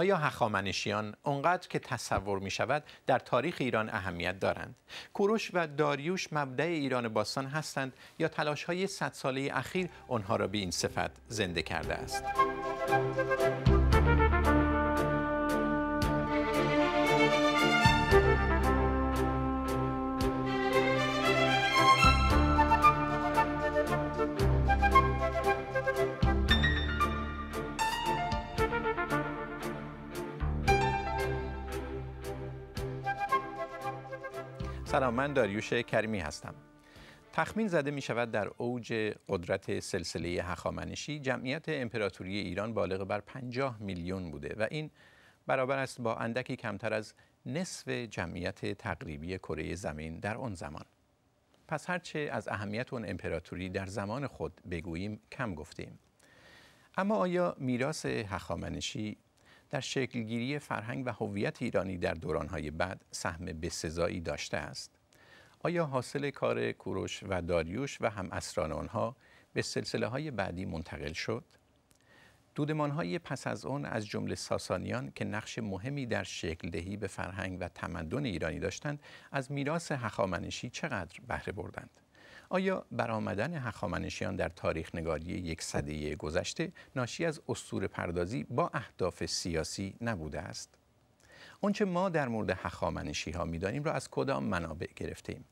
آیا هخامنشیان اونقدر که تصور می شود در تاریخ ایران اهمیت دارند؟ کوروش و داریوش مبدع ایران باستان هستند یا تلاش های صد ساله اخیر آنها را به این صفت زنده کرده است؟ سلام من داریوش کریمی هستم. تخمین زده می شود در اوج قدرت سلسله هخامنشی. جمعیت امپراتوری ایران بالغ بر 50 میلیون بوده و این برابر است با اندکی کمتر از نصف جمعیت تقریبی کره زمین در آن زمان. پس هرچه از اهمیت اون امپراتوری در زمان خود بگوییم کم گفتیم. اما آیا میراث هخامنشی در شکلگیری فرهنگ و هویت ایرانی در دورانهای بعد سهم بسزایی داشته است؟ آیا حاصل کار کوروش و داریوش و هم اسران آنها به سلسله های بعدی منتقل شد؟ دودمان های پس از آن از جمله ساسانیان که نقش مهمی در شکل دهی به فرهنگ و تمدن ایرانی داشتند از میراث هخامنشی چقدر بهره بردند؟ آیا برآمدن هخامنشیان در تاریخ نگاری یک صده گذشته ناشی از اسطوره پردازی با اهداف سیاسی نبوده است؟ آنچه ما در مورد هخامنشی ها می‌دانیم را از کدام منابع گرفتیم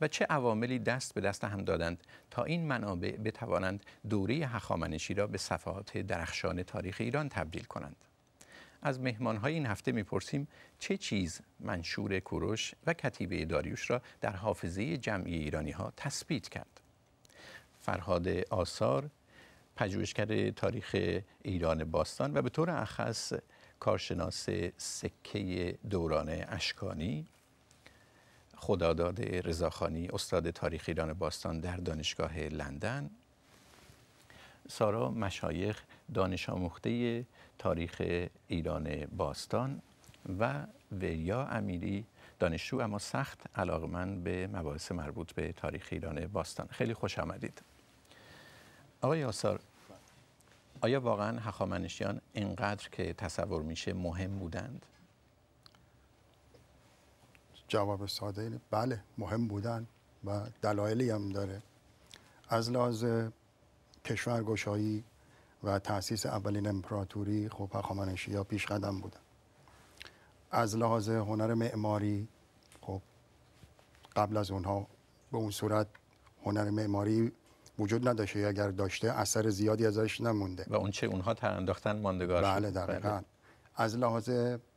و چه عواملی دست به دست هم دادند تا این منابع بتوانند دوره هخامنشی را به صفحات درخشان تاریخ ایران تبدیل کنند از مهمانهای این هفته می‌پرسیم چه چیز منشور کوروش و کتیبه داریوش را در حافظه جمعی ایرانی ها تثبیت کرد؟ فرهاد آثار پژوهشگر تاریخ ایران باستان و به طور اخص کارشناس سکه دوران اشکانی خداداد رضاخانی استاد تاریخ ایران باستان در دانشگاه لندن سارا مشایخ دانش آموخته تاریخ ایران باستان و وریا امیری دانشجو اما سخت علاقمند به مباحث مربوط به تاریخ ایران باستان. خیلی خوش آمدید. آقای آثار آیا واقعا هخامنشیان اینقدر که تصور میشه مهم بودند؟ جواب ساده اینه. بله مهم بودن و دلایلی هم داره. از لحاظ کشورگشایی و تاسیس اولین امپراتوری خب هخامنشی ها پیش قدم بودن از لحاظ هنر معماری خب قبل از اونها به اون صورت هنر معماری وجود نداشته اگر داشته اثر زیادی ازش نمونده. و اون چه اونها تر انداختن ماندگار بله دقیقا. بله. از لحاظ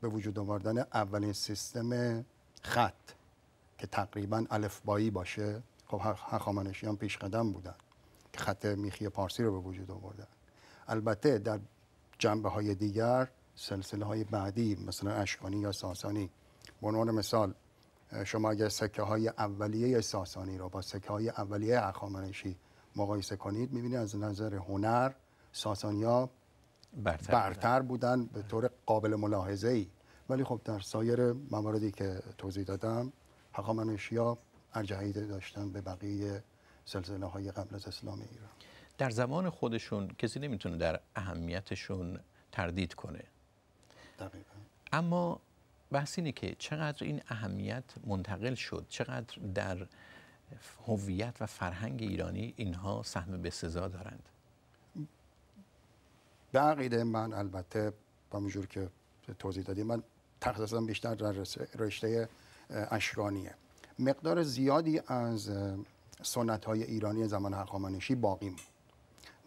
به وجود آوردن اولین سیستم خط که تقریبا الفبایی باشه خب هخامنشیان پیش قدم بودن که خط میخی پارسی رو به وجود آوردن. البته در جنبه های دیگر سلسله های بعدی مثلا اشکانی یا ساسانی. به عنوان مثال شما اگر سکه های اولیه ساسانی را با سکه های اولیه اخامنشی مقایسه کنید می‌بینید از نظر هنر ساسانیا برتر, برتر بودن. به طور قابل ملاحظه ای ولی خب در سایر مواردی که توضیح دادم هخامنشی ها ارجحیت داشتن به بقیه سلسله های قبل از اسلام ایران. در زمان خودشون کسی نمی‌تونه در اهمیتشون تردید کنه. دقیقا. اما بحث اینه که چقدر این اهمیت منتقل شد چقدر در هویت و فرهنگ ایرانی اینها سهم به سزا دارند. به عقیده من البته با همونجور که توضیح دادیم من تخصصم بیشتر در رشته اشرانیه. مقدار زیادی از سنت های ایرانی زمان هخامنشی باقی بود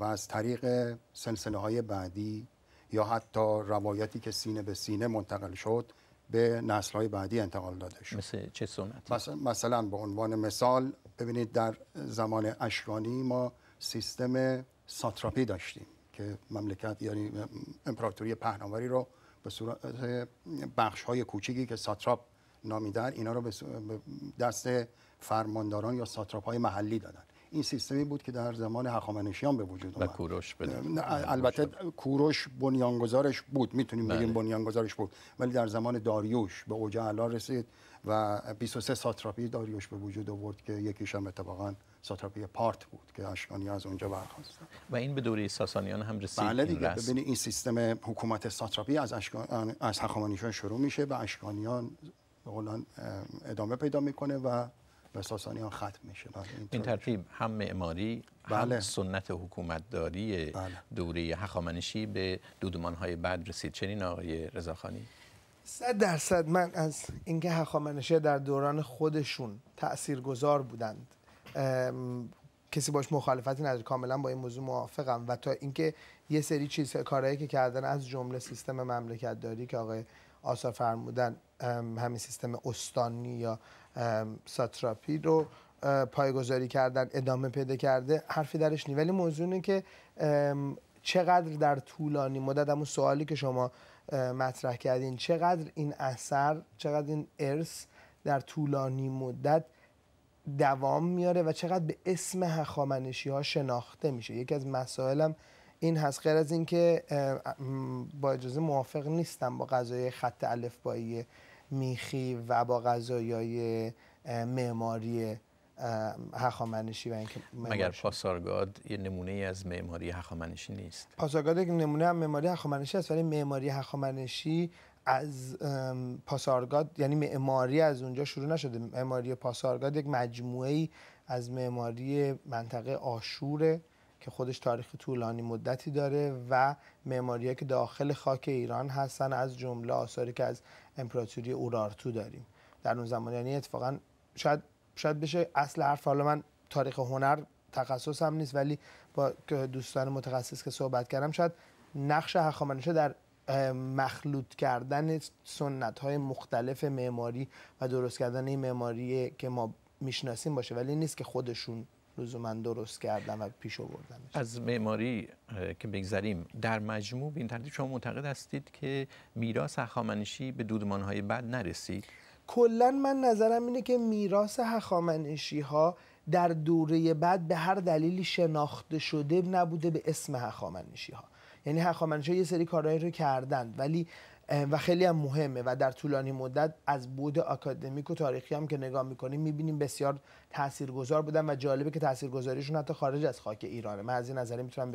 و از طریق سلسله های بعدی یا حتی روایتی که سینه به سینه منتقل شد به نسل های بعدی انتقال داده شد مثل چه سنتی؟ مثلا, مثلا به عنوان مثال ببینید در زمان اشکانی ما سیستم ساتراپی داشتیم که مملکت یعنی امپراتوری پهناوری رو به صورت بخش های کوچیکی که ساتراپ نامیدن اینا رو به دست فرمانداران یا ساتراپ های محلی دادن این سیستمی بود که در زمان هخامنشیان به وجود اومد. و کوروش البته کوروش بنیانگذارش بود می‌تونیم بگیم بله. بنیانگذارش بود ولی در زمان داریوش به اوج علا رسید و 23 ساتراپی داریوش به وجود آورد که یکیش هم اتفاقا ساتراپی پارت بود که اشکانی از اونجا برخواستن و این به دوره ساسانیان هم رسید بله دیگه ببینید این سیستم حکومت ساتراپی از اشکان از هخامنشیان شروع میشه و اشکانیان به ادامه پیدا می‌کنه و به ساسانیان ختم میشه. این, این ترتیب هم معماری بله. هم سنت حکومتداری بله. دوره هخامنشی به دودمان های بعد رسید. چنین آقای رضاخانی. صد درصد من از اینکه هخامنشی در دوران خودشون تاثیرگذار بودند کسی باش مخالفتی نداره. کاملا با این موضوع موافقم. و تا اینکه یه سری چیز کارهایی که کردن از جمله سیستم مملکت داری که آقای آثار فرمودن همین سیستم استانی یا ساتراپی رو پایگذاری کردن ادامه پیدا کرده حرفی درش نی ولی موضوع اینه که چقدر در طولانی مدت همون سوالی که شما مطرح کردین چقدر این اثر چقدر این ارث در طولانی مدت دوام میاره و چقدر به اسم هخامنشی ها شناخته میشه. یکی از مسائلم این هست. غیر از اینکه با اجازه موافق نیستم با غذای خط الفبایی میخی و با غذای معماری هخامنشی و اینکه مگر پاسارگاد یه نمونه از معماری هخامنشی نیست؟ پاسارگاد یک نمونه از معماری هخامنشی است ولی معماری هخامنشی از پاسارگاد یعنی معماری از اونجا شروع نشده. معماری پاسارگاد یک مجموعه از معماری منطقه آشوره. که خودش تاریخ طولانی مدتی داره و معماری که داخل خاک ایران هستن از جمله آثاری که از امپراتوری اورارتو داریم. در اون زمان یعنی اتفاقا شاید شاید بشه اصل حرف حالا من تاریخ هنر تخصصم نیست ولی با دوستان متخصص که صحبت کردم شاید نقش هخامنشی در مخلوط کردن سنت های مختلف معماری و درست کردن این معماری که ما می‌شناسیم باشه ولی نیست که خودشون لزوما درست کردن و پیش آوردن از معماری که بگذریم در مجموع به این ترتیب شما معتقد هستید که میراث هخامنشی به دودمانهای بعد نرسید؟ کلا من نظرم اینه که میراث هخامنشی ها در دوره بعد به هر دلیلی شناخته شده نبوده به اسم هخامنشی ها یعنی هخامنشی ها یه سری کارهایی رو کردن ولی و خیلی هم مهمه و در طولانی مدت از بود اکادمیک و تاریخی هم که نگاه می‌کنیم می‌بینیم بسیار تاثیرگذار بودن و جالبه که تاثیرگذاریشون حتی خارج از خاک ایرانه. من از این نظری می‌تونم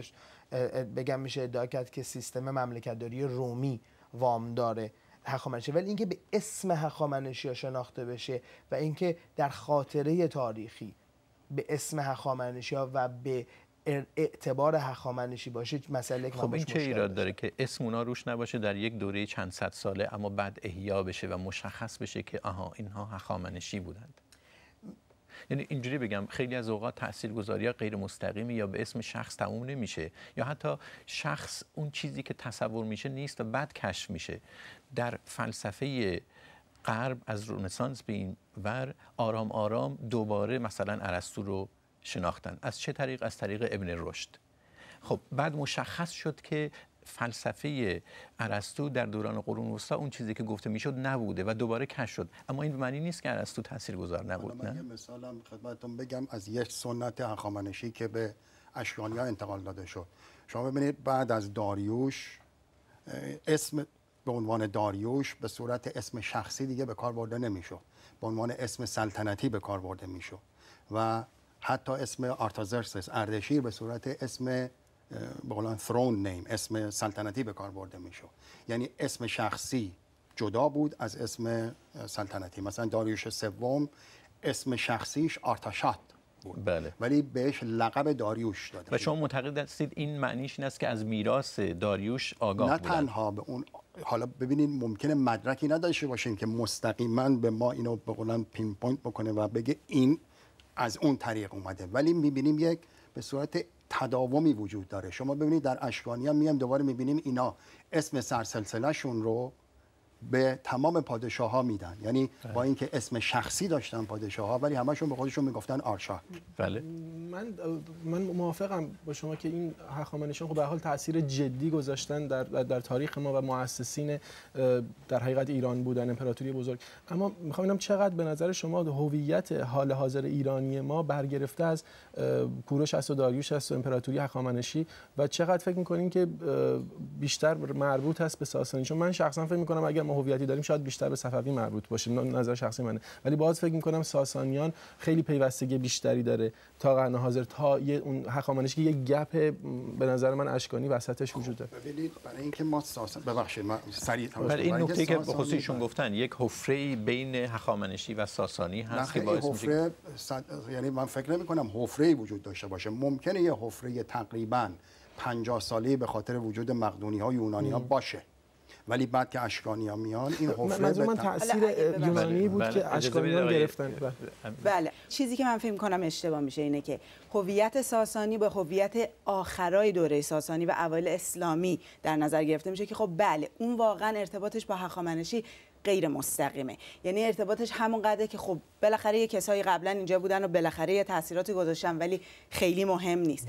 بگم میشه ادعا کرد که سیستم مملکتداری رومی وام داره هخامنشی. ولی اینکه به اسم هخامنشی شناخته بشه و اینکه در خاطره تاریخی به اسم هخامنشی ها و به اعتبار هخامنشی باشه مسئله خب این چه ایراد داره که اسم اونا روش نباشه در یک دوره چند صد ساله اما بعد احیا بشه و مشخص بشه که آها اینها هخامنشی بودند. یعنی اینجوری بگم خیلی از اوقات تاثیرگذاری ها غیر مستقیمی یا به اسم شخص تموم نمیشه یا حتی شخص اون چیزی که تصور میشه نیست و بعد کشف میشه. در فلسفه غرب از رنسانس به این ور آرام آرام دوباره مثلا ارسطو رو شناختن. از چه طریق؟ از طریق ابن رشد. خب بعد مشخص شد که فلسفه ارسطو در دوران قرون وسطا اون چیزی که گفته می‌شد نبوده و دوباره کش شد. اما این به معنی نیست که ارسطو تاثیرگذار نبود نه من یه مثالم خدمتتون بگم از یک سنت هخامنشی که به اشکانیا انتقال داده شد. شما ببینید بعد از داریوش اسم به عنوان داریوش به صورت اسم شخصی دیگه به کار برده نمی‌شد. به عنوان اسم سلطنتی به کار برده می‌شد. و حتی اسم آرتازرسس اردشیر به صورت اسم به throne name اسم سلطنتی به کار برده می‌شد. یعنی اسم شخصی جدا بود از اسم سلطنتی. مثلا داریوش سوم اسم شخصیش آرتاشات بود. بله. ولی بهش لقب داریوش داده و شما معتقد هستید این معنیش این است که از میراث داریوش آگاه نه تنها به اون حالا ببینید ممکنه مدرکی نداشته باشین که مستقیما به ما اینو به قولن pinpoint بکنه و بگه این از اون طریق اومده. ولی می‌بینیم یک به صورت تداومی وجود داره. شما ببینید در اشکانی هم میام دوباره می‌بینیم اینا. اسم سرسلسله شون رو به تمام پادشاه ها میدن. یعنی بله. با اینکه اسم شخصی داشتن پادشاه ها ولی همشون به خودشون می‌گفتن آرشا بله. من من موافقم با شما که این هخامنشیان خب به حال تاثیر جدی گذاشتن در در تاریخ ما و مؤسسین در حقیقت ایران بودن امپراتوری بزرگ. اما می‌خوام ببینم چقدر به نظر شما هویت حال حاضر ایرانی ما برگرفته از کوروش است و داریوش است و امپراتوری هخامنشی و چقدر فکر می‌کنین که بیشتر مربوط است به ساسانی چون من شخصا فکر می‌کنم اگر ما هویتی داریم شاید بیشتر به صفوی مربوط باشه نظر شخصی منه. ولی باز فکر می‌کنم ساسانیان خیلی پیوستگی بیشتری داره تا قرن حاضر تا یه اون هخامنشی که یه گپ به نظر من اشکانی وسطش وجود داره ببینید برای اینکه ما ساسان ببخشید من سریع برای این نکته که خصوصیشون گفتن یک حفره بین هخامنشی و ساسانی هست که باعث میشه حفره صد- یعنی من فکر نمی کنم حفره وجود داشته باشه. ممکنه یه حفره تقریبا 50 ساله به خاطر وجود مقدونی ها یونانی ها باشه. ولی بعد که اشکانی ها میان این حفره منظور به من تاثیر. یونانی بود بله، که اشکانیان گرفتن. بله. بله. چیزی که من فکر کنم اشتباه میشه اینه که هویت ساسانی با هویت آخرای دوره ساسانی و اوایل اسلامی در نظر گرفته میشه که خب بله اون واقعا ارتباطش با هخامنشی غیر مستقیمه. یعنی ارتباطش همون قدره که خب بالاخره یه کسایی قبلا اینجا بودن و بالاخره یه تاثیراتی گذاشتن ولی خیلی مهم نیست.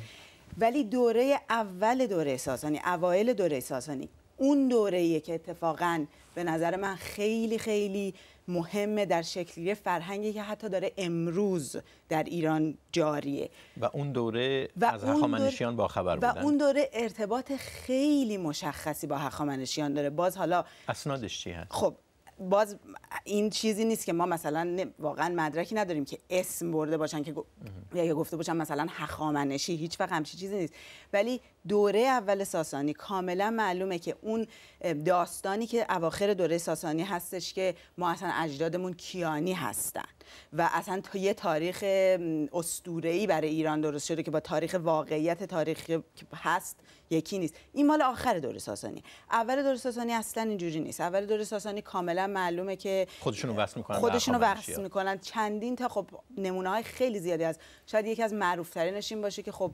ولی دوره اول دوره ساسانی اوایل دوره ساسانی اون دوره که اتفاقا به نظر من خیلی خیلی مهمه در شکلی فرهنگی که حتی داره امروز در ایران جاریه. و اون دوره و از هخامنشیان با خبر و بودن. اون دوره ارتباط خیلی مشخصی با هخامنشیان داره. باز حالا اسنادش چی هست؟ خب باز این چیزی نیست که ما مثلا واقعا مدرکی نداریم که اسم برده باشن که یا گفته باشن مثلا هخامنشی هیچ وقت همچین چیزی نیست. ولی دوره اول ساسانی. کاملا معلومه که اون داستانی که اواخر دوره ساسانی هستش که ما اصلا اجدادمون کیانی هستن. و اصلا تا یه تاریخ اسطوره‌ای برای ایران درست شده که با تاریخ واقعیت تاریخی هست یکی نیست. این مال آخر دوره ساسانی. اول دوره ساسانی اصلا اینجوری نیست. اول دوره ساسانی کاملا معلومه که خودشونو وصل می‌کنن خودشونو وصل می‌کنن. چندین تا خب نمونه های خیلی زیادی از شاید یکی از معروف ترینش این باشه که خب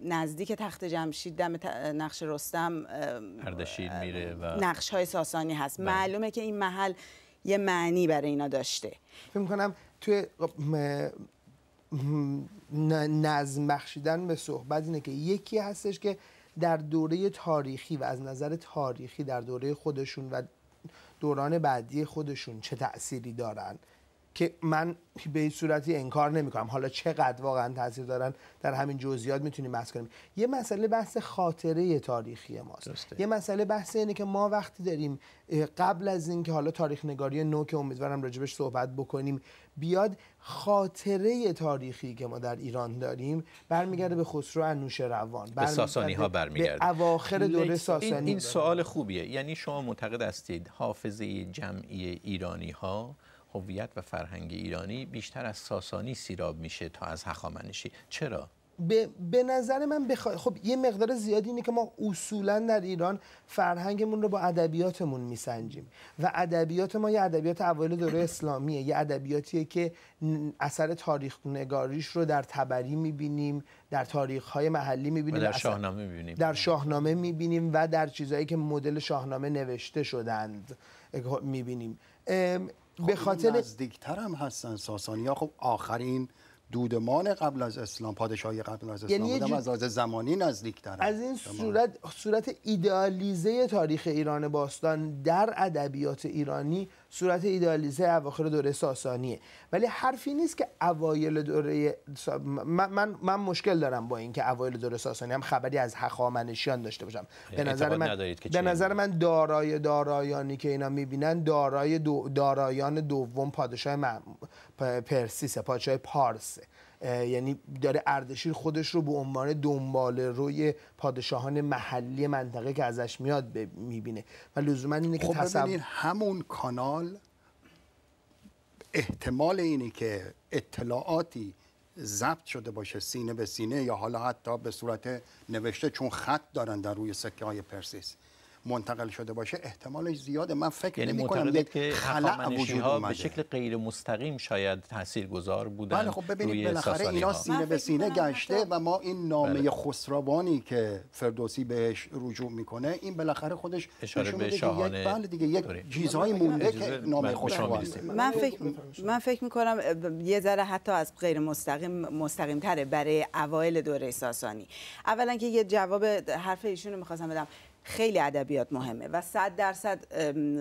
نزدیک تخت جمشید دم نقش رستم اردشیر میره و نقش های ساسانی هست. بله. معلومه که این محل یه معنی برای اینا داشته. فکر می‌کنم توی نظم بخشیدن به صحبت اینه که یکی هستش که در دوره تاریخی و از نظر تاریخی در دوره خودشون و دوران بعدی خودشون چه تأثیری دارن. که من به این صورتی انکار نمی کنم حالا چقدر واقعا تاثیر دارن در همین جزئیات می‌تونیم بحث کنیم. یه مسئله بحث خاطره تاریخی ماست. درسته. یه مسئله بحث اینه که ما وقتی داریم قبل از اینکه حالا تاریخ نگاری نو که امیدوارم راجبش صحبت بکنیم بیاد خاطره تاریخی که ما در ایران داریم برمیگرده به خسرو انوشیروان به ساسانی ها برمیگرده. اواخر دوره این, ساسانی. این سوال خوبیه. یعنی شما معتقد هستید حافظه جمعی ایرانی ها هویت و فرهنگ ایرانی بیشتر از ساسانی سیراب میشه تا از هخامنشی. چرا؟ به, به نظر من بخوا... خب یه مقدار زیادی اینه که ما اصولا در ایران فرهنگمون رو با ادبیاتمون میسنجیم و ادبیات ما یه ادبیات اوایل دوره اسلامیه. یه ادبیاتیه که اثر تاریخ نگاریش رو در تبری می‌بینیم در تاریخ های محلی و می‌بینیم در شاهنامه می‌بینیم. در شاهنامه می‌بینیم و در چیزهایی که مدل شاهنامه نوشته شدند می‌بینیم. به خاطر نزدیکتر هم هستن ساسانی ها خب آخرین دودمان قبل از اسلام پادشاهی قبل از اسلام یعنی جو- از لحاظ زمانی نزدیکتر از این صورت صورت ایدئالیزه تاریخ ایران باستان در ادبیات ایرانی صورت ایدئالیزه اواخر دوره ساسانیه. ولی حرفی نیست که اوایل دوره سا... من, من, من مشکل دارم با اینکه اوایل دوره ساسانی هم خبری از هخامنشیان داشته باشم. به نظر من به نظر من دارای دارایانی که اینا می‌بینن دارای دو... دارایان دوم پادشاه م... پ- پرسیس پادشاه پارس اه، یعنی داره اردشیر خودش رو به عنوان دنبال روی پادشاهان محلی منطقه که ازش میاد می‌بینه. و لزوما اینه که خب تصور ببینید همون کانال احتمال اینه که اطلاعاتی ضبط شده باشه سینه به سینه یا حالا حتی به صورت نوشته چون خط دارن در روی سکه های پرسیس. منتقل شده باشه احتمالش زیاده من فکر یعنی نمی کنم معتقدید یک که خلأ هخامنشی وجود ها به اومده شکل غیر مستقیم شاید تاثیرگذار بودن بله خب ببینید بالاخره اینا. سینه به سینه گشته و ما این نامه بله. خسروانی که فردوسی بهش رجوع می‌کنه این بالاخره خودش اشاره به میده که شاهان یک بله دیگه یک. چیزهایی مونده که نامه به شما خسروان می‌رسیم. من فکر من فکر می‌کنم یه ذره حتی از غیر مستقیم مستقیم تره برای اوایل دوره ساسانی اولا که یه جواب حرف ایشون رو می‌خواستم بدم خیلی ادبیات مهمه و صد درصد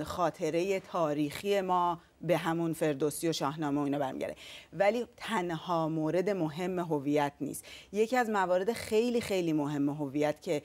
خاطره تاریخی ما به همون فردوسی و شاهنامه و اینا برمیگرده. ولی تنها مورد مهم هویت نیست. یکی از موارد خیلی خیلی مهم هویت که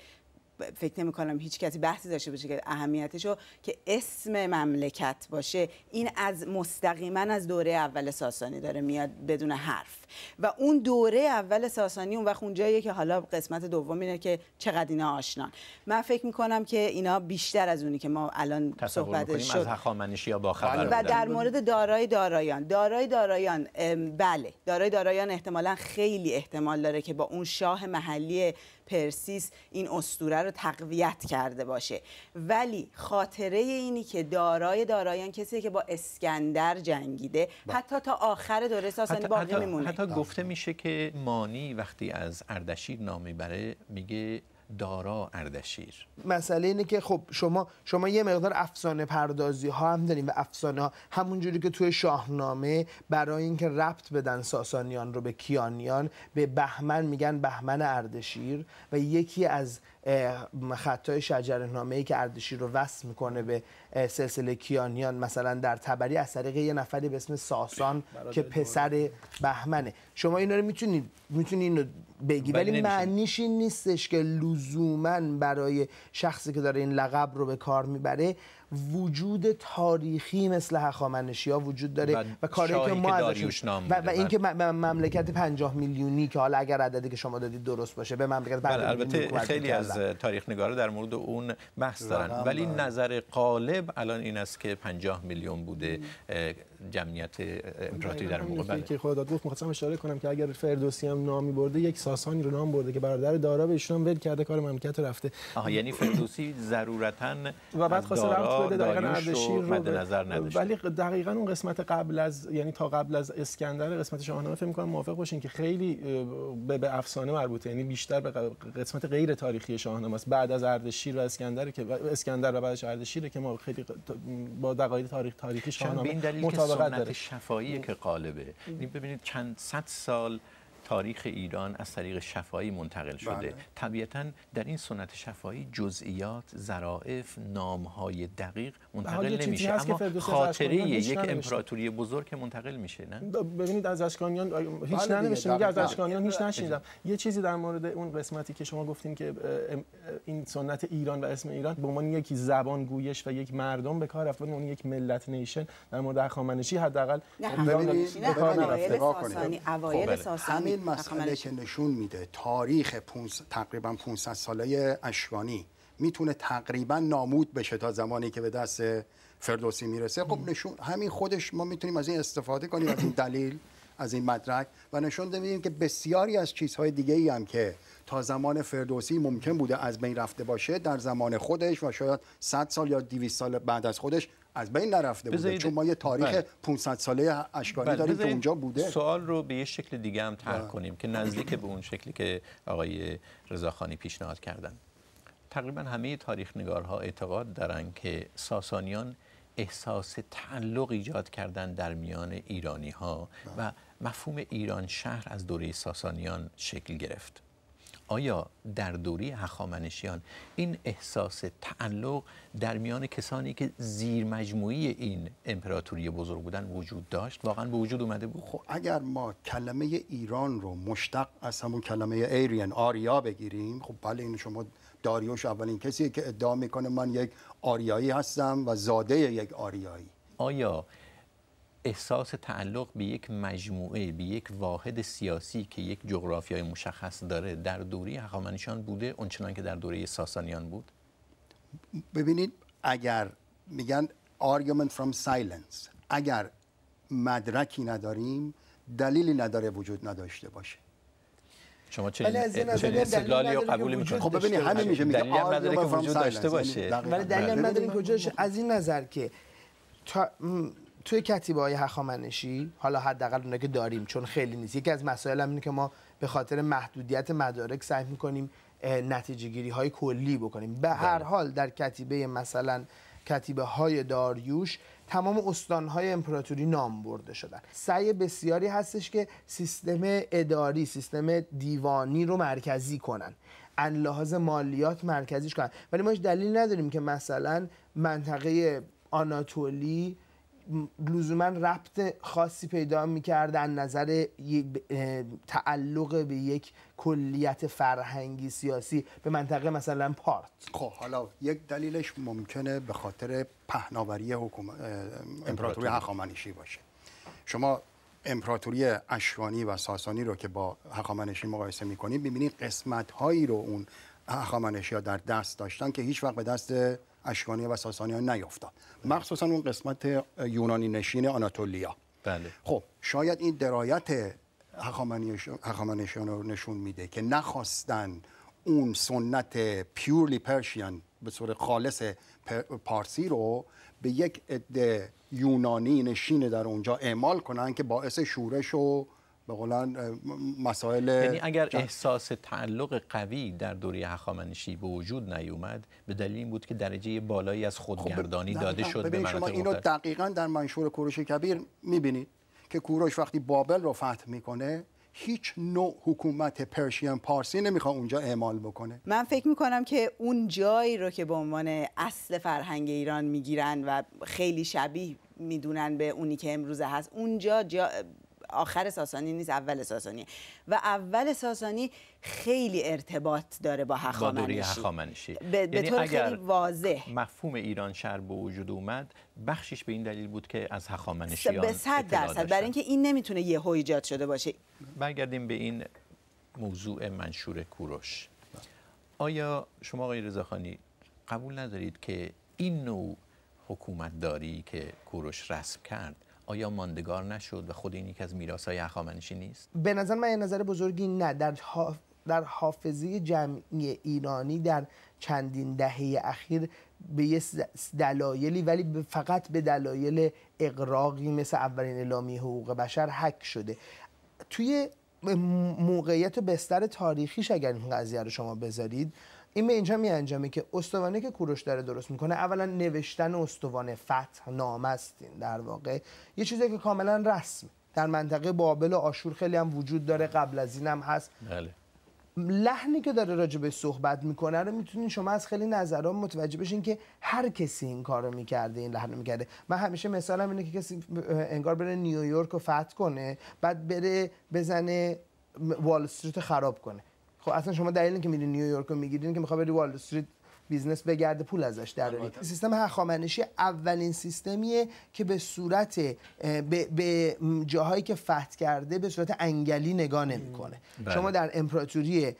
فکر نمی کنم هیچ کسی بحثی داشته باشه که اهمیتشو که اسم مملکت باشه. این از مستقیما از دوره اول ساسانی داره میاد بدون حرف. و اون دوره اول ساسانی اون وقت اونجاییه که حالا قسمت دوم اینه که چقدر اینا آشنان. من فکر می‌کنم که اینا بیشتر از اونی که ما الان صحبتش شد. از هخامنشی یا خبر و در مورد دارای دارایان. دارای دارایان بله. دارای دارایان احتمالا خیلی احتمال داره که با اون شاه محلی پرسیس این استوره رو تقویت کرده باشه ولی خاطره اینی که دارای دارایان کسی که با اسکندر جنگیده با. حتی تا آخر دوره ساسانی باقی حتی میمونه حتی گفته میشه که مانی وقتی از اردشیر نامی بره میگه دارا اردشیر. مسئله اینه که خب شما شما یه مقدار افسانه پردازی ها هم داریم و افسانه ها همونجوری که توی شاهنامه برای اینکه ربط بدن ساسانیان رو به کیانیان به بهمن میگن بهمن اردشیر و یکی از خطای شجرنامه ای که اردشیر رو وصل می‌کنه به سلسله کیانیان مثلا در تبری از طریق یه نفری به اسم ساسان که پسر بهمنه. شما اینا رو می‌تونید می‌تونید اینو بگی. ولی معنیش این نیستش که لزوما برای شخصی که داره این لقب رو به کار می‌بره وجود تاریخی مثل هخامنشی ها وجود داره و, و کاری که ما ازش و, و اینکه مملکت 50 میلیونی که حالا اگر عددی که شما دادید درست باشه به مملکت 50 البته خیلی از تاریخ نگارا در مورد اون بحث دارن. ولی نظر غالب الان این است که 50 میلیون بوده جمعیت امپراتوری در موقع بله. که خدا گفت می‌خواستم اشاره کنم که اگر فردوسی هم نامی برده یک ساسانی رو نام برده که برادر دارا بهشون ول کرده کار مملکت رفته. آها یعنی فردوسی ضرورتاً و بعد خواسته رفت بده دقیقاً اردشیر رو مد نظر نداشت ولی دقیقاً اون قسمت قبل از یعنی تا قبل از اسکندر قسمت شاهنامه فکر می‌کنم موافق باشین که خیلی به, به افسانه مربوطه. یعنی بیشتر به قسمت غیر تاریخی شاهنامه است. بعد از اردشیر و اسکندر که اسکندر و بعدش اردشیر که ما خیلی با دقایق تاریخ تاریخی شاهنامه مطابقت داره. شفاهی که قالبه. یعنی ببینید چند صد سال تاریخ ایران از طریق شفایی منتقل شده. بله. طبیعتا در این سنت شفایی جزئیات ظرافت نامهای دقیق منتقل نمیشه. اما خاطره یک امپراتوری بزرگ منتقل میشه نه؟ ببینید از اشکانیان هیچ بله ننوشته میگه از اشکانیان هیچ نشیدم یه چیزی در مورد اون قسمتی که شما گفتیم که این سنت ایران و اسم ایران به عنوان یک زبان گویش و یک مردم به کار رفت اون یک ملت نیشن در مورد هخامنشی حداقل ایران به کار نرفته. اوایل ساسانی این مسئله که نشون میده تاریخ پونس... تقریبا 500 ساله اشکانی می‌تونه تقریبا نامود بشه تا زمانی که به دست فردوسی می‌رسه. خب نشون همین خودش ما می‌تونیم از این استفاده کنیم از این دلیل از این مدرک و نشون میدیم که بسیاری از چیزهای دیگه ای هم که تا زمان فردوسی ممکن بوده از بین رفته باشه در زمان خودش و شاید 100 سال یا 200 سال بعد از خودش از بین نرفته بوده چون ما یه تاریخ بله. 500 ساله اشکانی بله. داریم که اونجا بوده سوال رو به یه شکل دیگه هم طرح بله. کنیم که نزدیک به اون شکلی که آقای رضاخانی پیشنهاد کردن تقریبا همه تاریخ نگارها اعتقاد دارن که ساسانیان احساس تعلق ایجاد کردن در میان ایرانی ها و مفهوم ایران شهر از دوره ساسانیان شکل گرفت آیا در دوری هخامنشیان این احساس تعلق در میان کسانی که زیر مجموعی این امپراتوری بزرگ بودن وجود داشت؟ واقعا به وجود اومده بود. خب. اگر ما کلمه ایران رو مشتق از همون کلمه ایرین آریا بگیریم خب بله این شما داریوش اولین کسی که ادعا می‌کنه من یک آریایی هستم و زاده یک آریایی. آیا احساس تعلق به یک مجموعه به یک واحد سیاسی که یک جغرافیای مشخص داره در دوره هخامنشیان بوده اونچنان که در دوره ساسانیان بود؟ ببینید اگر میگن argument from silence اگر مدرکی نداریم دلیلی نداره وجود نداشته باشه. شما چه استدلالی رو قبول می‌کنید خب ببینید همین میشه میگه دلیل نداره که وجود داشته باشه. ولی دلیل نداره کجاش از این نظر که تا توی کتیبه های هخامنشی حالا حداقل اونایی که داریم چون خیلی نیست. یکی از مسائل هم اینه که ما به خاطر محدودیت مدارک سعی می‌کنیم نتیجه گیری های کلی بکنیم. به هر بله. حال در کتیبه مثلا کتیبه های داریوش تمام های امپراتوری نام برده شدن. سعی بسیاری هستش که سیستم اداری سیستم دیوانی رو مرکزی کنن. ان لحاظ مالیات مرکزیش کنن. ولی ما دلیل نداریم که مثلا منطقه آناتولی لزوما ربط خاصی پیدا می‌کردن نظر تعلق به یک کلیت فرهنگی سیاسی به منطقه مثلا پارت. خب حالا یک دلیلش ممکنه به خاطر پهناوری حکومت امپراتوری هخامنشی باشه. شما امپراتوری اشکانی و ساسانی رو که با هخامنشی مقایسه می‌کنید می‌بینید قسمت هایی رو اون هخامنشی ها در دست داشتن که هیچ وقت به دست اشکانی و ساسانی ها نیفتاد مخصوصا اون قسمت یونانی نشین آناتولیا بله. خب شاید این درایت هخامنشیان رو نشون میده که نخواستن اون سنت پیورلی پرشین به صورت خالص پارسی رو به یک عده یونانی نشین در اونجا اعمال کنن که باعث شورش و به قولن مسائل یعنی اگر احساس تعلق قوی در دوره هخامنشی به وجود نیومد به دلیل این بود که درجه بالایی از خودگردانی خب داده شد به شما اینو دقیقا در منشور کوروش کبیر می‌بینید که کوروش وقتی بابل رو فتح می‌کنه هیچ نوع حکومت پرشین پارسی نمی‌خواد اونجا اعمال بکنه. من فکر می‌کنم که اون جایی رو که به عنوان اصل فرهنگ ایران می‌گیرن و خیلی شبیه می‌دونن به اونی که امروزه هست اونجا جا آخر ساسانی نیست اول ساسانی و اول ساسانی خیلی ارتباط داره با هخامنشی, هخامنشی. به, یعنی طور خیلی واضح. مفهوم ایران شهر به وجود اومد بخشش به این دلیل بود که از هخامنشیان به صد درصد. برای اینکه این نمی‌تونه یه ایجاد شده باشه. برگردیم به این موضوع منشور کوروش. آیا شما آقای رضاخانی قبول ندارید که این نوع حکومت داری که کوروش رسم کرد آیا ماندگار نشد و خود این یک از های هخامنشی نیست؟ به نظر من یه نظر بزرگی نه. در در حافظه جمعی ایرانی در چندین دهه اخیر به یه دلایلی ولی فقط به دلایل اقراقی مثل اولین اعلامیه حقوق بشر حک شده. توی موقعیت و بستر تاریخیش اگر این قضیه رو شما بذارید این به اینجا می انجامه که استوانه که کوروش داره درست می‌کنه اولا نوشتن استوانه فتح نام در واقع. یه چیزی که کاملا رسم. در منطقه بابل و آشور خیلی هم وجود داره قبل از این هم هست. بله. لحنی که داره راجع به صحبت می‌کنه رو می‌تونین شما از خیلی نظرها متوجه بشین که هر کسی این کارو می‌کرده این لحن می‌کرده. من همیشه مثالم اینه که کسی انگار بره نیویورک رو فتح کنه بعد بره بزنه وال استریت خراب کنه. خب اصلا شما دلیلی که میرین نیویورک رو می‌گیرین که می‌خواد بری وال استریت business بگرده پول ازش دراری سیستم هخامنشی اولین سیستمیه که به صورت به, به جاهایی که فتح کرده به صورت انگلی نگاه نمی‌کنه. بله. شما در امپراتوری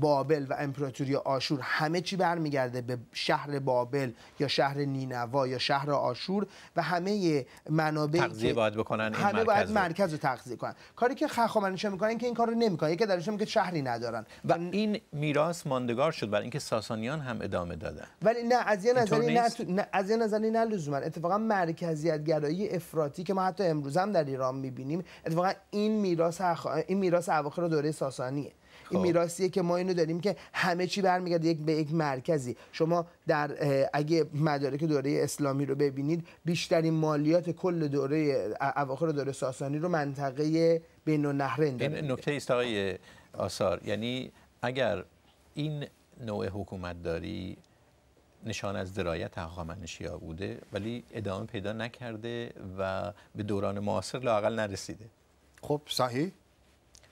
بابل و امپراتوری آشور همه چی برمیگرده به شهر بابل یا شهر نینوا یا شهر آشور و همه منابع تغذیه باید بکنن همه مرکز باید مرکز رو تغذیه کنن. کاری که هخامنشی می‌کنن که این کار رو نمی‌کنن. یکی درشون که شهری ندارن. و این میراث ماندگار شد. برای اینکه ساسانیان هم ادامه دادن. ولی نه از یه نظری نه, نه از یه نظری نه لزوما اتفاقا مرکزیت گرایی افراطی که ما حتی امروز هم در ایران می‌بینیم اتفاقا این میراث این میراث اواخر دوره ساسانیه. این خب. میراثیه که ما اینو داریم که همه چی برمیگرده یک به یک مرکزی. شما در اگه مدارک دوره اسلامی رو ببینید بیشترین مالیات کل دوره اواخر دوره ساسانی رو منطقه بین النهرین این نکته است آقای آثار. یعنی اگر این نوع حکومت داری نشان از درایت هخامنشی ها بوده ولی ادامه پیدا نکرده و به دوران معاصر لاقل نرسیده. خب صحیح.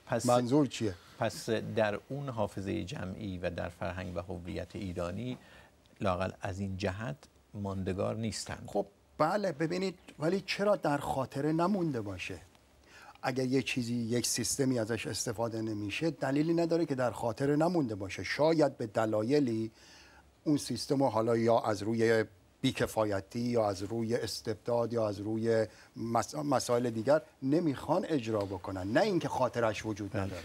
پس منظور چیه؟ پس در اون حافظه جمعی و در فرهنگ و هویت ایرانی لاقل از این جهت ماندگار نیستند. خب بله ببینید ولی چرا در خاطره نمونده باشه؟ اگر یه چیزی یک سیستمی ازش استفاده نمیشه دلیلی نداره که در خاطره نمونده باشه. شاید به دلایلی اون سیستم رو حالا یا از روی بیکفایتی یا از روی استبداد یا از روی مسائل دیگر نمی‌خوان اجرا بکنن. نه اینکه خاطرش وجود بله. نداره.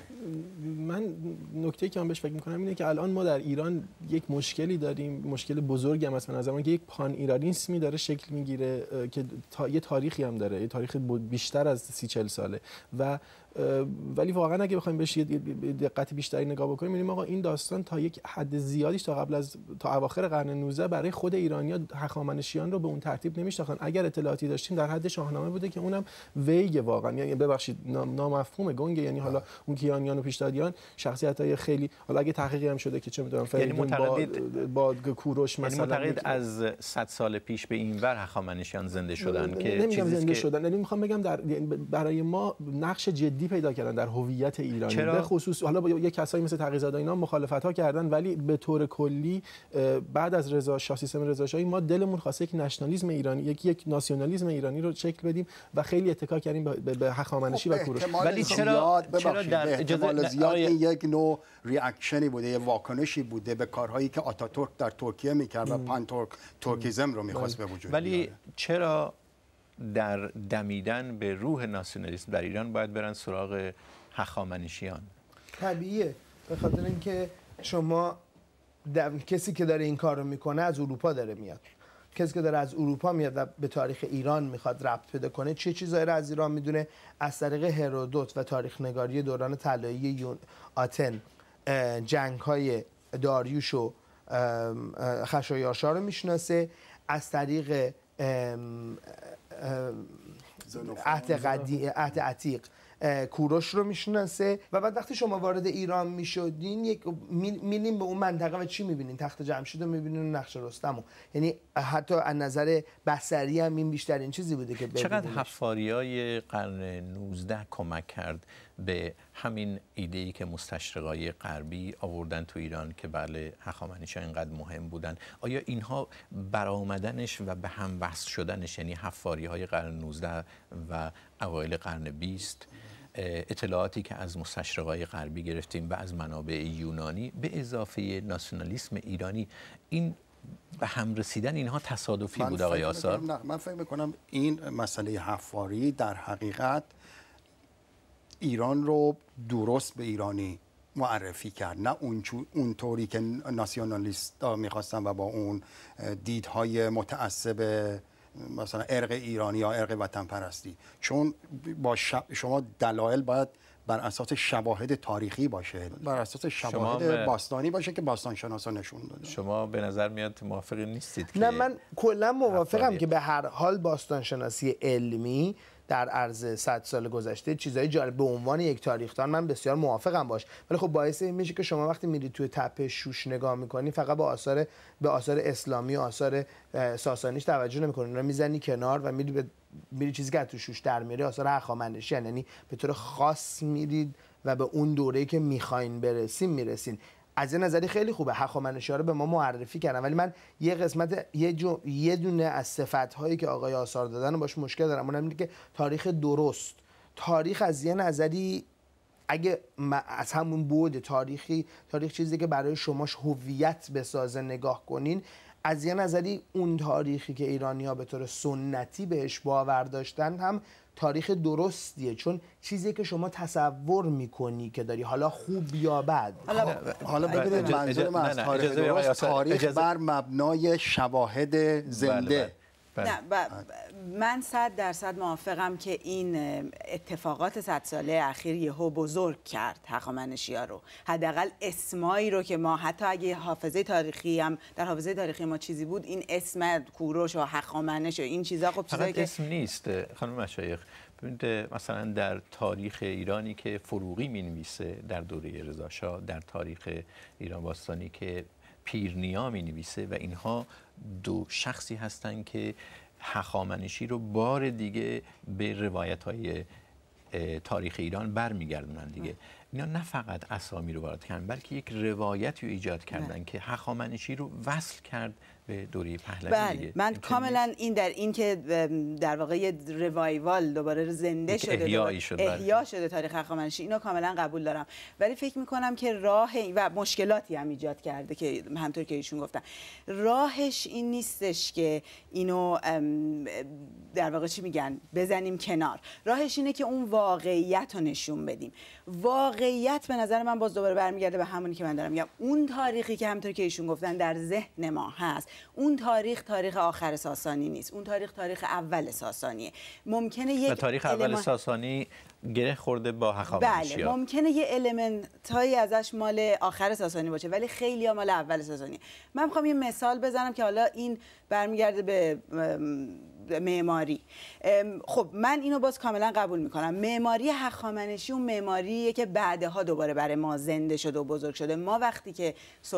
من نکته که من بهش فکر می‌کنم اینه که الان ما در ایران یک مشکلی داریم مشکل بزرگی هم از من که یک پان ایرانیسمی داره شکل می‌گیره که تا... یه تاریخی هم داره یه تاریخ بیشتر از سی چل ساله. و ولی واقعا اگه بخوایم بهش دقت بیشتری نگاه بکنیم می‌بینیم آقا این داستان تا یک حد زیادیش تا قبل از تا اواخر قرن 19 برای خود ایرانیا هخامنشیان رو به اون ترتیب نمی‌شناختن. اگر اطلاعاتی داشتیم در حد شاهنامه بوده که اونم ویگ واقعا. یعنی ببخشید نامفهومه گنگ یعنی حالا اون کیانیان و پیشدادیان شخصیت‌های خیلی حالا اگه تحقیقی هم شده که چه می‌دونم یعنی معتقدید با کوروش مثلا یعنی معتقد از 100 سال پیش به این ور هخامنشیان زنده شدن که نمیگم زنده که... شدن. یعنی می‌خوام بگم در یعنی برای ما نقش جدی پیدا کردن در هویت ایرانی چرا؟ به خصوص حالا با یه کسایی مثل تقی‌زاده اینا مخالفت ها کردن ولی به طور کلی بعد از رضا شاه سیستم رضا شاهی ما دلمون خواسته یک نشنالیسم ایرانی یک یک ناسیونالیسم ایرانی رو شکل بدیم و خیلی اتکا کردیم به, به هخامنشی خب و کوروش. ولی چرا چرا در اجازه زیاد این یک نوع ریاکشنی بوده یه واکنشی بوده به کارهایی که آتاتورک در ترکیه می‌کرد و پان ترک ترکیزم رو می‌خواست به وجود ولی چرا در دمیدن به روح ناسیونالیسم در ایران باید برن سراغ هخامنشیان. طبیعیه. به خاطر اینکه شما کسی که داره این کار رو می‌کنه از اروپا داره میاد. کسی که داره از اروپا میاد و به تاریخ ایران می‌خواد ربط پیدا کنه چه چیزایی رو از ایران می‌دونه؟ از طریق هرودوت و تاریخ نگاری دوران طلایی یون آتن جنگ های داریوش و خشایارشا رو می‌شناسه. از طریق عهد عتیق. کوروش رو می‌شناسه. و بعد وقتی شما وارد ایران می‌شدین یک میلیم به اون منطقه و چی می‌بینین؟ تخت جمشید رو می‌بینین و نقش رستم یعنی حتی از نظر بصری هم این بیشتر این چیزی بوده که چقدر حفاری های قرن 19 کمک کرد به همین ایده ای که مستشرقای غربی آوردن تو ایران که بله هخامنشیان اینقدر مهم بودن. آیا اینها برآمدنش و به هم وصل شدنش یعنی حفاری های قرن 19 و اوایل قرن 20 اطلاعاتی که از مستشرقای غربی گرفتیم و از منابع یونانی به اضافه ناسیونالیسم ایرانی این به هم رسیدن اینها تصادفی بود آقای آثار؟ من فکر می‌کنم این مسئله حفاری در حقیقت ایران رو درست به ایرانی معرفی کرد نه اون طوری که ناسیونالیست می‌خواستن و با اون دیدهای متعصب مثلا ارق ایرانی یا ارق وطن پرستی چون با شما دلایل باید بر اساس شواهد تاریخی باشه بر اساس شواهد باستانی باشه که باستان شناسا نشون داده. شما به نظر میاد موافقی نیستید نه من کلا موافقم که به هر حال باستان شناسی علمی در عرض 100 سال گذشته چیزای جالب به عنوان یک تاریخدان من بسیار موافقم باش. ولی خب باعث این میشه که شما وقتی میرید توی تپه شوش نگاه می‌کنی فقط با آثار به آثار اسلامی و آثار ساسانیش توجه نمی‌کنی. اونا می‌زنی کنار و میری به میری چیزی که تو شوش در میره آثار هخامنشی یعنی به طور خاص میرید و به اون دوره‌ای که می‌خواین برسیم می‌رسین. از یه نظری خیلی خوبه. هخامنشی رو به ما معرفی کردن. ولی من یه قسمت یه, جو، یه دونه از صفت هایی که آقای آثار دادن باش مشکل دارم. اونم اینه که تاریخ درست. تاریخ از یه نظری اگه از همون بود تاریخی تاریخ چیزی که برای شماش هویت بسازه نگاه کنین از یه نظری اون تاریخی که ایرانی ها به طور سنتی بهش باور داشتن هم تاریخ درستیه. چون چیزی که شما تصور می‌کنی که داری حالا خوب یا بد. حالا حالا ببینید منظور من از تاریخ درست تاریخ بر مبنای شواهد زنده. بله،. نه من صد درصد موافقم که این اتفاقات صد ساله اخیر یهو بزرگ کرد هخامنشی ها رو. حداقل اسمایی رو که ما حتی اگه حافظه تاریخی هم در حافظه تاریخی ما چیزی بود این اسم کوروش و هخامنش و این چیزا خب چیزایی که اسم نیست خانم مشایخ. مثلا در تاریخ ایرانی که فروغی می نویسه در دوره رضا در تاریخ ایران باستانی که پیرنیا می نویسه و اینها دو شخصی هستند که هخامنشی رو بار دیگه به روایت های تاریخ ایران برمیگردونن دیگه. اینا نه فقط اسامی رو وارد کردن بلکه یک روایتی رو ایجاد کردن که هخامنشی رو وصل کرد به دوره پهلوی بله. من کاملا این در این که در واقع یه روایوال دوباره زنده شده احیایی شده. احیا شده تاریخ هخامنشی اینو کاملا قبول دارم. ولی فکر می‌کنم که راه و مشکلاتی هم ایجاد کرده که همطور که ایشون گفتن. راهش این نیستش که اینو در واقع چی میگن؟ بزنیم کنار. راهش اینه که اون واقعیت رو نشون بدیم. واقع واقعیت به نظر من باز دوباره برمیگرده به همونی که من دارم میگم. اون تاریخی که همونطور که ایشون گفتن در ذهن ما هست. اون تاریخ تاریخ آخر ساسانی نیست. اون تاریخ تاریخ اول ساسانیه. ممکنه یک تاریخ اول ساسانی گره خورده با بله هخامنشیان ممکنه یه المنت هایی ازش مال آخر ساسانی باشه ولی خیلی ها مال اول ساسانی من می‌خوام یه مثال بزنم که حالا این برمیگرده به معماری. خب من اینو باز کاملا قبول می‌کنم. معماری هخامنشی اون معماریه که بعدها دوباره برای ما زنده شده و بزرگ شده. ما وقتی که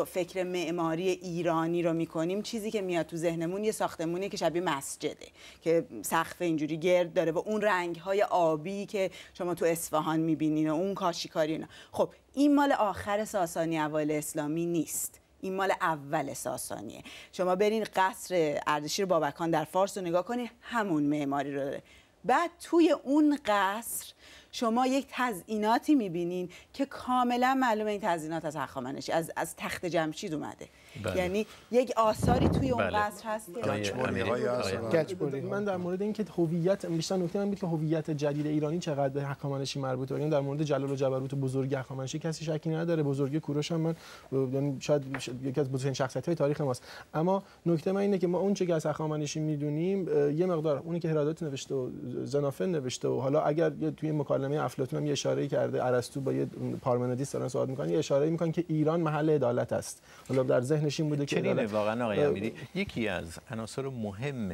فکر معماری ایرانی رو می‌کنیم چیزی که میاد تو ذهنمون یه ساختمونیه که شبیه مسجده که سقف اینجوری گرد داره و اون رنگ های آبی که شما تو اصفهان می‌بینین و اون کاشیکاری اینا. خب این مال آخر ساسانی اول اسلامی نیست. این مال اول ساسانیه. شما برین قصر اردشیر بابکان در فارس رو نگاه کنین همون معماری رو داره. بعد توی اون قصر شما یک تزئیناتی می‌بینین که کاملا معلومه این تزئینات از هخامنشی از از تخت جمشید اومده. بله. یعنی یک آثاری توی اون بله. قصر هست. که. من در مورد اینکه هویت بیشتر نکته من بود که هویت جدید ایرانی چقدر به هخامنشی مربوطه یعنی در مورد جلال و جبروت و بزرگی هخامنشی کسی شکی نداره. بزرگی کوروش هم من یعنی شاید یکی از بزرگترین شخصیت های تاریخ ماست. اما نکته من اینه که ما اون چه که از هخامنشی می‌دونیم یه مقدار اونی که هرودوت نوشته و زنافن نوشته و حالا اگر توی مکالمه افلاطون هم یه اشاره کرده ارسطو با یه پارمنیدس دارن صحبت می‌کنن یه اشاره می‌کنن که ایران محل عدالت است. حالا در این بوده که چنینه واقعا آقای امیری. یکی از عناصر مهم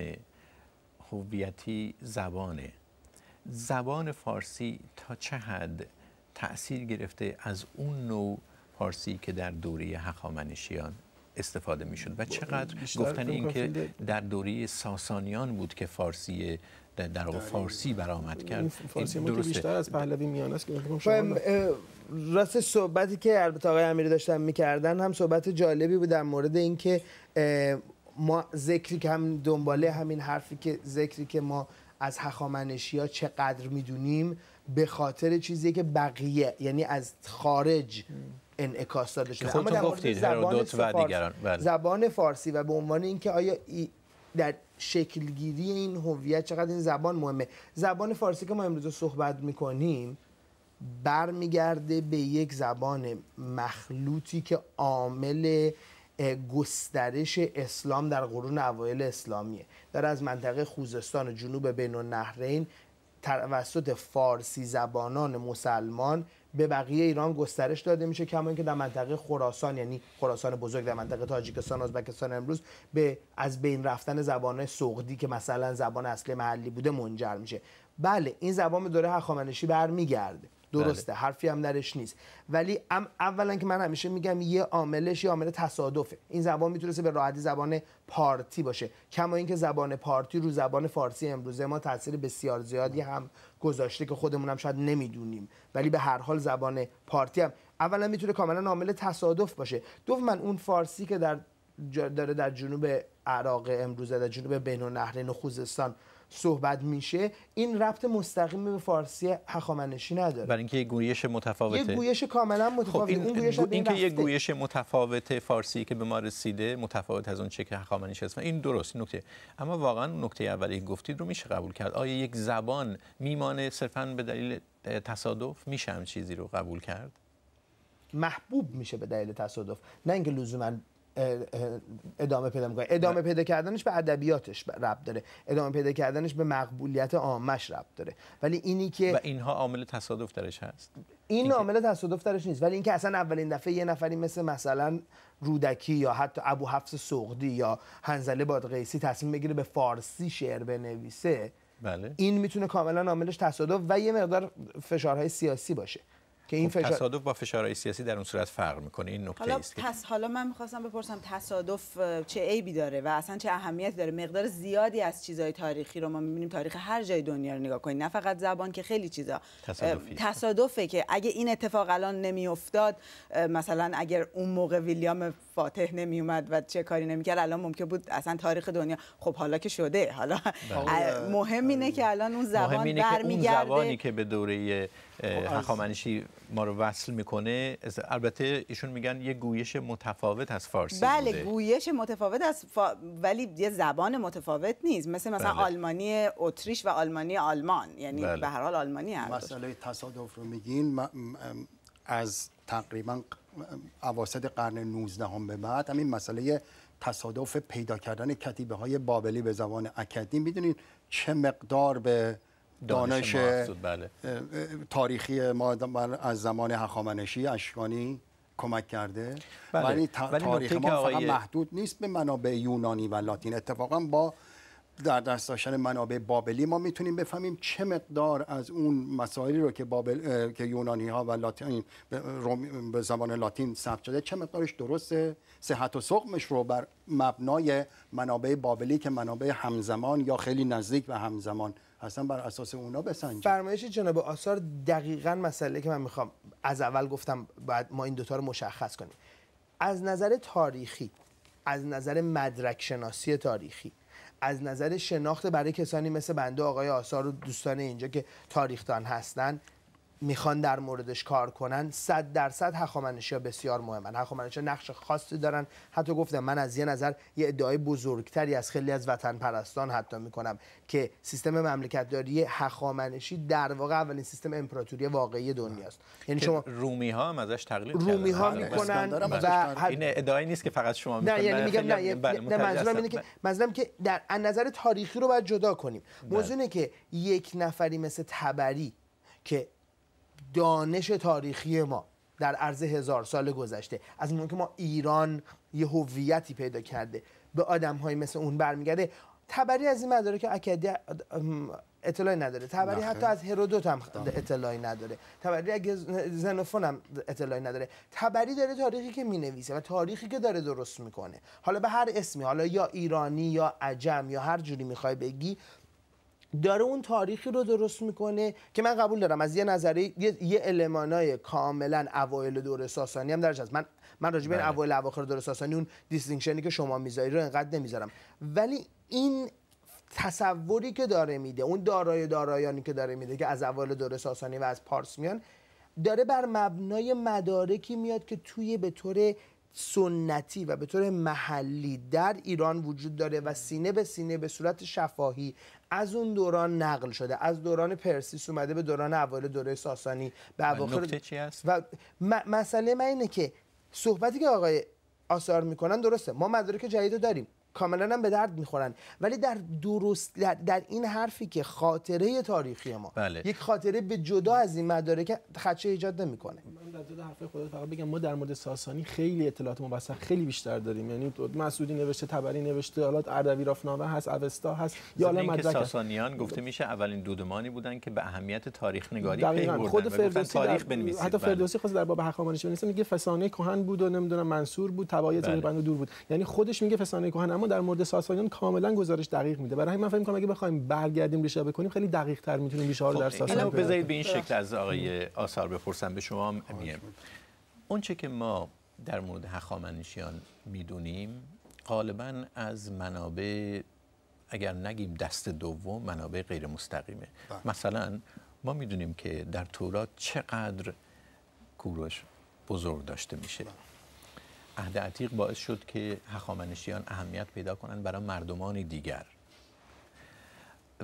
هویتی زبانه. زبان فارسی تا چه حد تأثیر گرفته از اون نوع فارسی که در دوره هخامنشیان استفاده می‌شد؟ و چقدر؟ گفتن این که در دوره ساسانیان بود که فارسی در فارسی برآمد کرد. این فارسی درسته. بیشتر از پهلوی میانه است که راست صحبتی که البته آقای امیری داشتن می‌کردن هم صحبت جالبی بود در مورد اینکه ما ذکری که هم دنباله همین حرفی که ذکری که ما از هخامنشی ها چقدر می‌دونیم به خاطر چیزی که بقیه یعنی از خارج انعکاس داده شده. خودتون در مورد گفتید، زبان و دیگران، بله. زبان فارسی و به عنوان اینکه آیا ای در شکلگیری این هویت چقدر این زبان مهمه. زبان فارسی که ما امروز صحبت می‌کنیم برمیگرده به یک زبان مخلوطی که عامل گسترش اسلام در قرون اوایل اسلامیه. داره از منطقه خوزستان و جنوب بین النهرین توسط فارسی زبانان مسلمان به بقیه ایران گسترش داده میشه کما اینکه در منطقه خراسان یعنی خراسان بزرگ در منطقه تاجیکستان ازبکستان امروز به از بین رفتن زبان سغدی که مثلا زبان اصلی محلی بوده منجر میشه. بله این زبان به دوره هخامنشی برمیگرده. درسته حرفی هم درش نیست. ولی ام اولا که من همیشه میگم یه عاملش یه عامل تصادفه. این زبان می‌تونسته به راحتی زبان پارتی باشه. کما اینکه زبان پارتی رو زبان فارسی امروزه ما تاثیر بسیار زیادی هم گذاشته که خودمون هم شاید نمی‌دونیم. ولی به هر حال زبان پارتی هم اولا می‌تونه کاملا عامل تصادف باشه. دوم اون فارسی که در داره در جنوب عراق امروزه در جنوب بین النهرین و خوزستان صحبت میشه این ربط مستقیم به فارسی هخامنشی نداره. برای اینکه یه گویش متفاوته. یه گویش کاملا خب متفاوت این, اون گویش این که یه. گویش متفاوت فارسی که به ما رسیده متفاوت از اون چه که هخامنشی هست. این درست این نکته. اما واقعا نکته اولی که گفتید رو میشه قبول کرد. آیا یک زبان میمانه صرفا به دلیل تصادف؟ میشه هم چیزی رو قبول کرد؟ محبوب میشه به دلیل تصادف. نه اینکه لزوما ادامه پیدا می‌کنه. ادامه پیدا کردنش به ادبیاتش ربط داره. ادامه پیدا کردنش به مقبولیت عامش ربط داره. ولی اینی که و اینها عامل تصادف درش هست. این عامل تصادف درش نیست. ولی اینکه اصلا اولین دفعه یه نفری مثل مثلا رودکی یا حتی ابو حفص سغدی یا حنظله بادغیسی تصمیم بگیره به فارسی شعر بنویسه بله. این می‌تونه کاملا عاملش تصادف و یه مقدار فشارهای سیاسی باشه. که این خب فشار تصادف با فشارهای سیاسی در اون صورت فرق می‌کنه. این نکته حالا است که پس حالا من می‌خواستم بپرسم تصادف چه عیبی داره و اصلا چه اهمیتی داره؟ مقدار زیادی از چیزهای تاریخی رو ما می‌بینیم. تاریخ هر جای دنیا رو نگاه کنید. نه فقط زبان که خیلی چیزا. تصادفی. تصادفه که اگه این اتفاق الان نمیافتاد مثلا اگر اون موقع ویلیام فاتح نمیومد و چه کاری نمی‌کرد. الان ممکن بود اصلا تاریخ دنیا خب حالا که شده حالا اه، مهم اینه که الان اون زبان برمیگرده. زبانی که به دوره هخامنشی ما رو وصل می‌کنه از- البته ایشون میگن یه گویش متفاوت از فارسی بله بوده. گویش متفاوت از فا... ولی یه زبان متفاوت نیست. مثل مثلا بله. آلمانی اتریش و آلمانی آلمان. یعنی بله. به هر حال آلمانی هم مسئله تصادف رو میگین از تقریبا اواسط قرن 19 هم به بعد همین مسئله تصادف پیدا کردن کتیبه های بابلی به زبان اکدی می‌دونید چه مقدار به دانش, بله. تاریخی ما از زمان هخامنشی اشکانی کمک کرده بله. ولی تاریخ ما فقط محدود نیست به منابع یونانی و لاتین اتفاقا با در دست داشتن منابع بابلی ما می‌تونیم بفهمیم چه مقدار از اون مسائلی رو که بابل که یونانی ها و لاتین به زبان لاتین ثبت شده چه مقدارش درسته؟ صحت و سقمش رو بر مبنای منابع بابلی که منابع همزمان یا خیلی نزدیک و همزمان هستن بر اساس اونا بسنجیم. فرمایش جناب آثار دقیقا مسئله که من می‌خوام از اول گفتم باید ما این دوتا رو مشخص کنیم. از نظر تاریخی از نظر مدرک شناسی تاریخی از نظر شناخت برای کسانی مثل بنده آقای آثار و دوستان اینجا که تاریختان هستن می‌خوان در موردش کار کنن صد درصد هخامنشی ها بسیار مهمن. هخامنشی ها نقش خاصی دارن. حتی گفتم من از یه نظر یه ادعای بزرگتری از خیلی از وطن پرستان حتی می‌کنم که سیستم مملکت داری هخامنشی در واقع اولین سیستم امپراتوری واقعی دنیاست. یعنی شما رومی ها هم ازش تقلید رومی ها بله. می‌کنن و این ادعایی نیست که فقط شما نه یعنی میگم نه, بله، نه منظورم اینه که منظورم که در نظر تاریخی رو باید جدا کنیم. بله. موضوع اینه که یک نفری مثل تبری که دانش تاریخی ما در عرض هزار سال گذشته. از اون که ما ایران یه هویتی پیدا کرده به آدم های مثل اون برمیگرده تبری از این مداره که اکدی اطلاعی نداره. تبری حتی از هرودوت هم اطلاعی نداره. تبری اگه زنوفون هم اطلاعی نداره. تبری داره تاریخی که می‌نویسه و تاریخی که داره درست می‌کنه. حالا به هر اسمی حالا یا ایرانی یا عجم یا هر جوری می‌خوای بگی داره اون تاریخی رو درست می‌کنه که من قبول دارم. از یه نظری یه, یه المانای کاملا اوایل دوره ساسانی هم درش هست. من من راجع به این بله. اوایل اواخر دوره ساسانی اون دیستینکشنی که شما می‌ذاری رو انقدر نمی‌ذارم. ولی این تصوری که داره میده اون دارای دارایانی که داره میده که از اوایل دوره ساسانی و از پارس میان داره بر مبنای مدارکی میاد که توی به طور سنتی و به طور محلی در ایران وجود داره و سینه به سینه به صورت شفاهی از اون دوران نقل شده. از دوران پرسیس اومده به دوران اول دوره ساسانی. به اواخر چی هست؟ و مسئله من اینه که صحبتی که آقای آثار می‌کنن درسته. ما مدارک جدید داریم. کاملا هم به درد می‌خورن. ولی در درست در, در این حرفی که خاطره تاریخی ما بله. یک خاطره به جدا از این مدارک خدشه ایجاد نمی‌کنه. من در ضد حرف خودت فقط بگم ما در مورد ساسانی خیلی اطلاعات مبسط خیلی بیشتر داریم. یعنی مسعودی نوشته تبری نوشته حالا اردبیل رافنامه هست اوستا هست یا حالا مدرک ساسانیان گفته میشه اولین دودمانی بودن که به اهمیت تاریخ نگاری پی بردن. خود فردوسی تاریخ بنویسید. حتی بله. فردوسی خود در باب هخامنشی بنویسه میگه فسانه کهن بود و نمی‌دونم منصور بود تبایت بله. دور بود. یعنی خودش میگه فسانه کهن اما در مورد ساسانیان کاملا گزارش دقیق میده. برای همین من فکر می‌کنم اگه بخوایم برگردیم ریشه بکنیم خیلی دقیق تر می‌تونیم ریشه ها رو در خب، ساسانیان بذارید به این شکل از آقای آثار بپرسم. به شما میگم اون چه که ما در مورد هخامنشیان می‌دونیم غالبا از منابع اگر نگیم دست دوم منابع غیر مستقیمه. بله. مثلا ما می‌دونیم که در تورات چقدر کوروش بزرگ داشته میشه. بله. عهد عتیق باعث شد که هخامنشیان اهمیت پیدا کنند برای مردمان دیگر.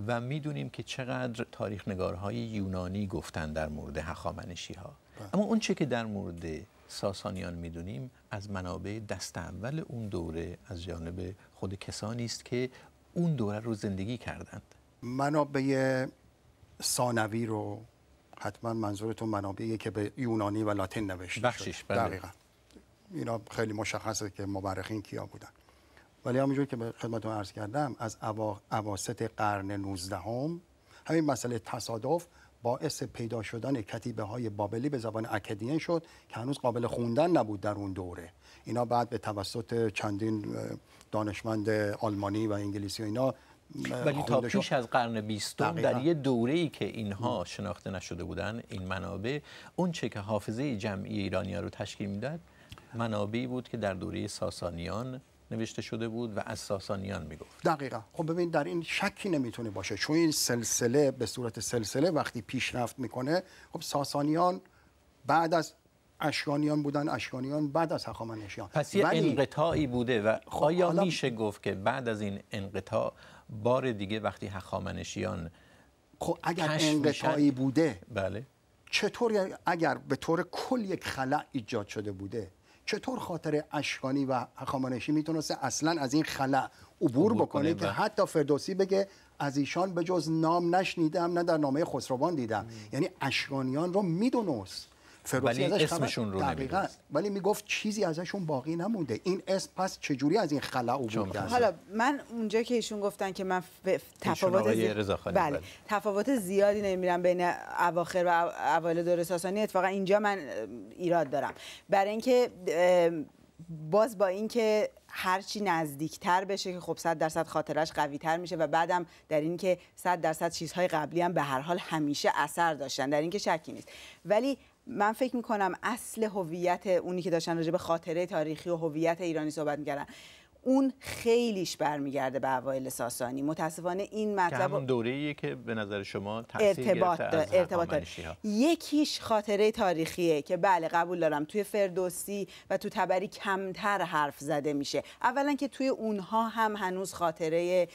و می‌دونیم که چقدر تاریخ نگارهای یونانی گفتن در مورد هخامنشی ها بله. اما اون چه که در مورد ساسانیان می‌دونیم از منابع دست اول اون دوره از جانب خود کسانی است که اون دوره رو زندگی کردند. منابع ثانوی رو حتما منظورتون منابعی که به یونانی و لاتین نوشته بخشش بله. دقیقا. اینا خیلی مشخصه که مورخین کیا بودن. ولی همونجور که به خدمتتون عرض کردم از اواسط قرن 19 هم همین مسئله تصادف باعث پیدا شدن کتیبه های بابلی به زبان اکدین شد که هنوز قابل خوندن نبود در اون دوره. اینا بعد به توسط چندین دانشمند آلمانی و انگلیسی و اینا ولی تا پیش از قرن بیستم در یه دوره ای که اینها شناخته نشده بودن این منابع اون چه که حافظه جمعی ایرانیا رو تشکیل می‌داد منابعی بود که در دوره ساسانیان نوشته شده بود و از ساسانیان می‌گفت. دقیقا. خب ببین در این شکی نمی‌تونه باشه. چون این سلسله به صورت سلسله وقتی پیشرفت می‌کنه خب ساسانیان بعد از اشکانیان بودن اشکانیان بعد از هخامنشیان. پس یه ولی... انقطاعی بوده و خب آیا میشه گفت که بعد از این انقطاع بار دیگه وقتی هخامنشیان خب اگر انقطاعی بوده بله. چطور اگر به طور کل یک خلع ایجاد شده بوده چطور خاطر اشکانی و هخامنشی می‌تونسته اصلا از این خلع عبور, بکنه کنه؟ که و- حتی فردوسی بگه از ایشان به جز نام نشنیدم نه در نامه خسروان دیدم. یعنی اشکانیان رو می‌دونست. ولی اسمشون رو دقیقاً. ولی می‌گفت چیزی ازشون باقی نمونده. این اسم پس چجوری از این خلع عبور حالا من اونجا که ایشون گفتن که من ف- تفاوت زی- بله. بله. تفاوت زیادی نمیرم بین اواخر و او- اوایل دوره ساسانی. اتفاقا اینجا من ایراد دارم. برای اینکه باز با اینکه هرچی نزدیکتر بشه که خب 100 درصد خاطرش قوی تر میشه و بعدم در این که 100 درصد چیزهای قبلی هم به هر حال همیشه اثر داشتن. در این که شکی نیست. ولی من فکر می‌کنم اصل هویت اونی که داشتن راجع به خاطره تاریخی و هویت ایرانی صحبت می‌کردن. اون خیلیش برمیگرده به اوایل ساسانی. متاسفانه این که مطلب همون دوره‌ایه که به نظر شما تاثیر ارتباط گرفته ارتباط. یکیش خاطره تاریخیه که بله قبول دارم توی فردوسی و تو تبری کمتر حرف زده میشه. اولا که توی اونها هم هنوز خاطره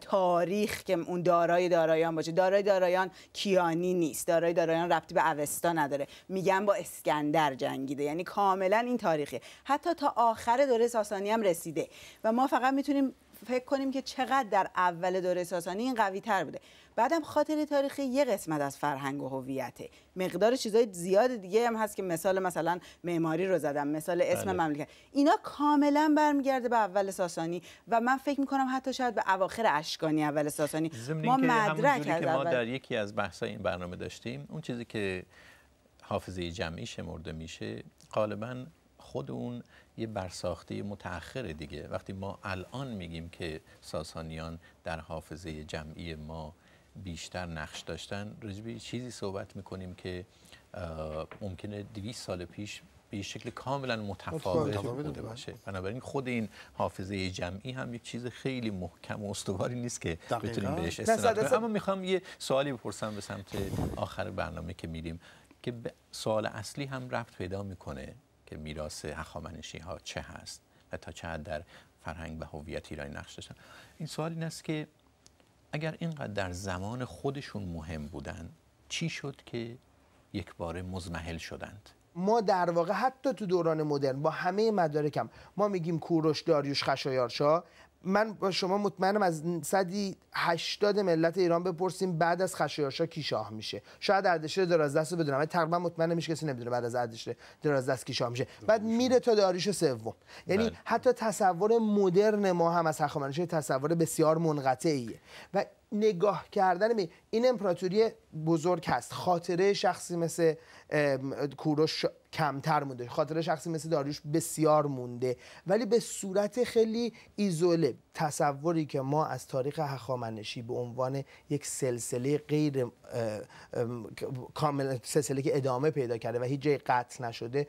تاریخ که اون دارای دارایان باشه. دارای دارایان کیانی نیست. دارای دارایان ربطی به اوستا نداره. میگن با اسکندر جنگیده. یعنی کاملا این تاریخه. حتی تا آخر دوره ساسانی هم رسیده و ما فقط می‌تونیم فکر کنیم که چقدر در اول دوره ساسانی این قوی تر بوده. بعدم خاطر تاریخی یه قسمت از فرهنگ و هویته. مقدار چیزای زیاد دیگه هم هست که مثال مثلا معماری رو زدم مثال اسم بله. مملکت. اینا کاملا برمیگرده به اول ساسانی و من فکر می‌کنم حتی شاید به اواخر اشکانی اول ساسانی. ما مدرک از که ما در یکی از بحث‌های این برنامه داشتیم اون چیزی که حافظه جمعی شمرده میشه غالبا خود اون یه برساخته متأخر دیگه. وقتی ما الان میگیم که ساسانیان در حافظه جمعی ما بیشتر نقش داشتن راجع به چیزی صحبت می‌کنیم که ممکنه 200 سال پیش به یه شکل کاملا متفاوت بوده. باشه. بنابراین خود این حافظه جمعی هم یک چیز خیلی محکم و استواری نیست که. بتونیم بهش استناد کنیم. اما می‌خوام یه سوالی بپرسم به سمت آخر برنامه که میریم که به سوال اصلی هم رفت پیدا می‌کنه. که میراث هخامنشی ها چه هست و تا چه در فرهنگ و هویت ایرانی نقش داشتن. این سوال این است که اگر اینقدر در زمان خودشون مهم بودن چی شد که یک بار مزمحل شدند؟ ما در واقع حتی تو دوران مدرن با همه مدارکم ما میگیم کوروش داریوش خشایارشا من با شما مطمئنم از 180 ملت ایران بپرسیم بعد از خشایارشا کی شاه میشه. شاید اردشیر درازدست رو بدونم ولی تقریبا مطمئنم هیچ کسی نمی‌دونه بعد از اردشیر درازدست کی شاه میشه. بعد میره تا داریوش سوم. یعنی بله. حتی تصور مدرن ما هم از هخامنشی تصور بسیار منقطعیه. و نگاه کردن به این امپراتوری بزرگ هست. خاطره شخصی مثل کوروش کمتر مونده. خاطره شخصی مثل داریوش بسیار مونده. ولی به صورت خیلی ایزوله تصوری که ما از تاریخ هخامنشی به عنوان یک سلسله غیر کامل سلسله که ادامه پیدا کرده و هیچ جای قطع نشده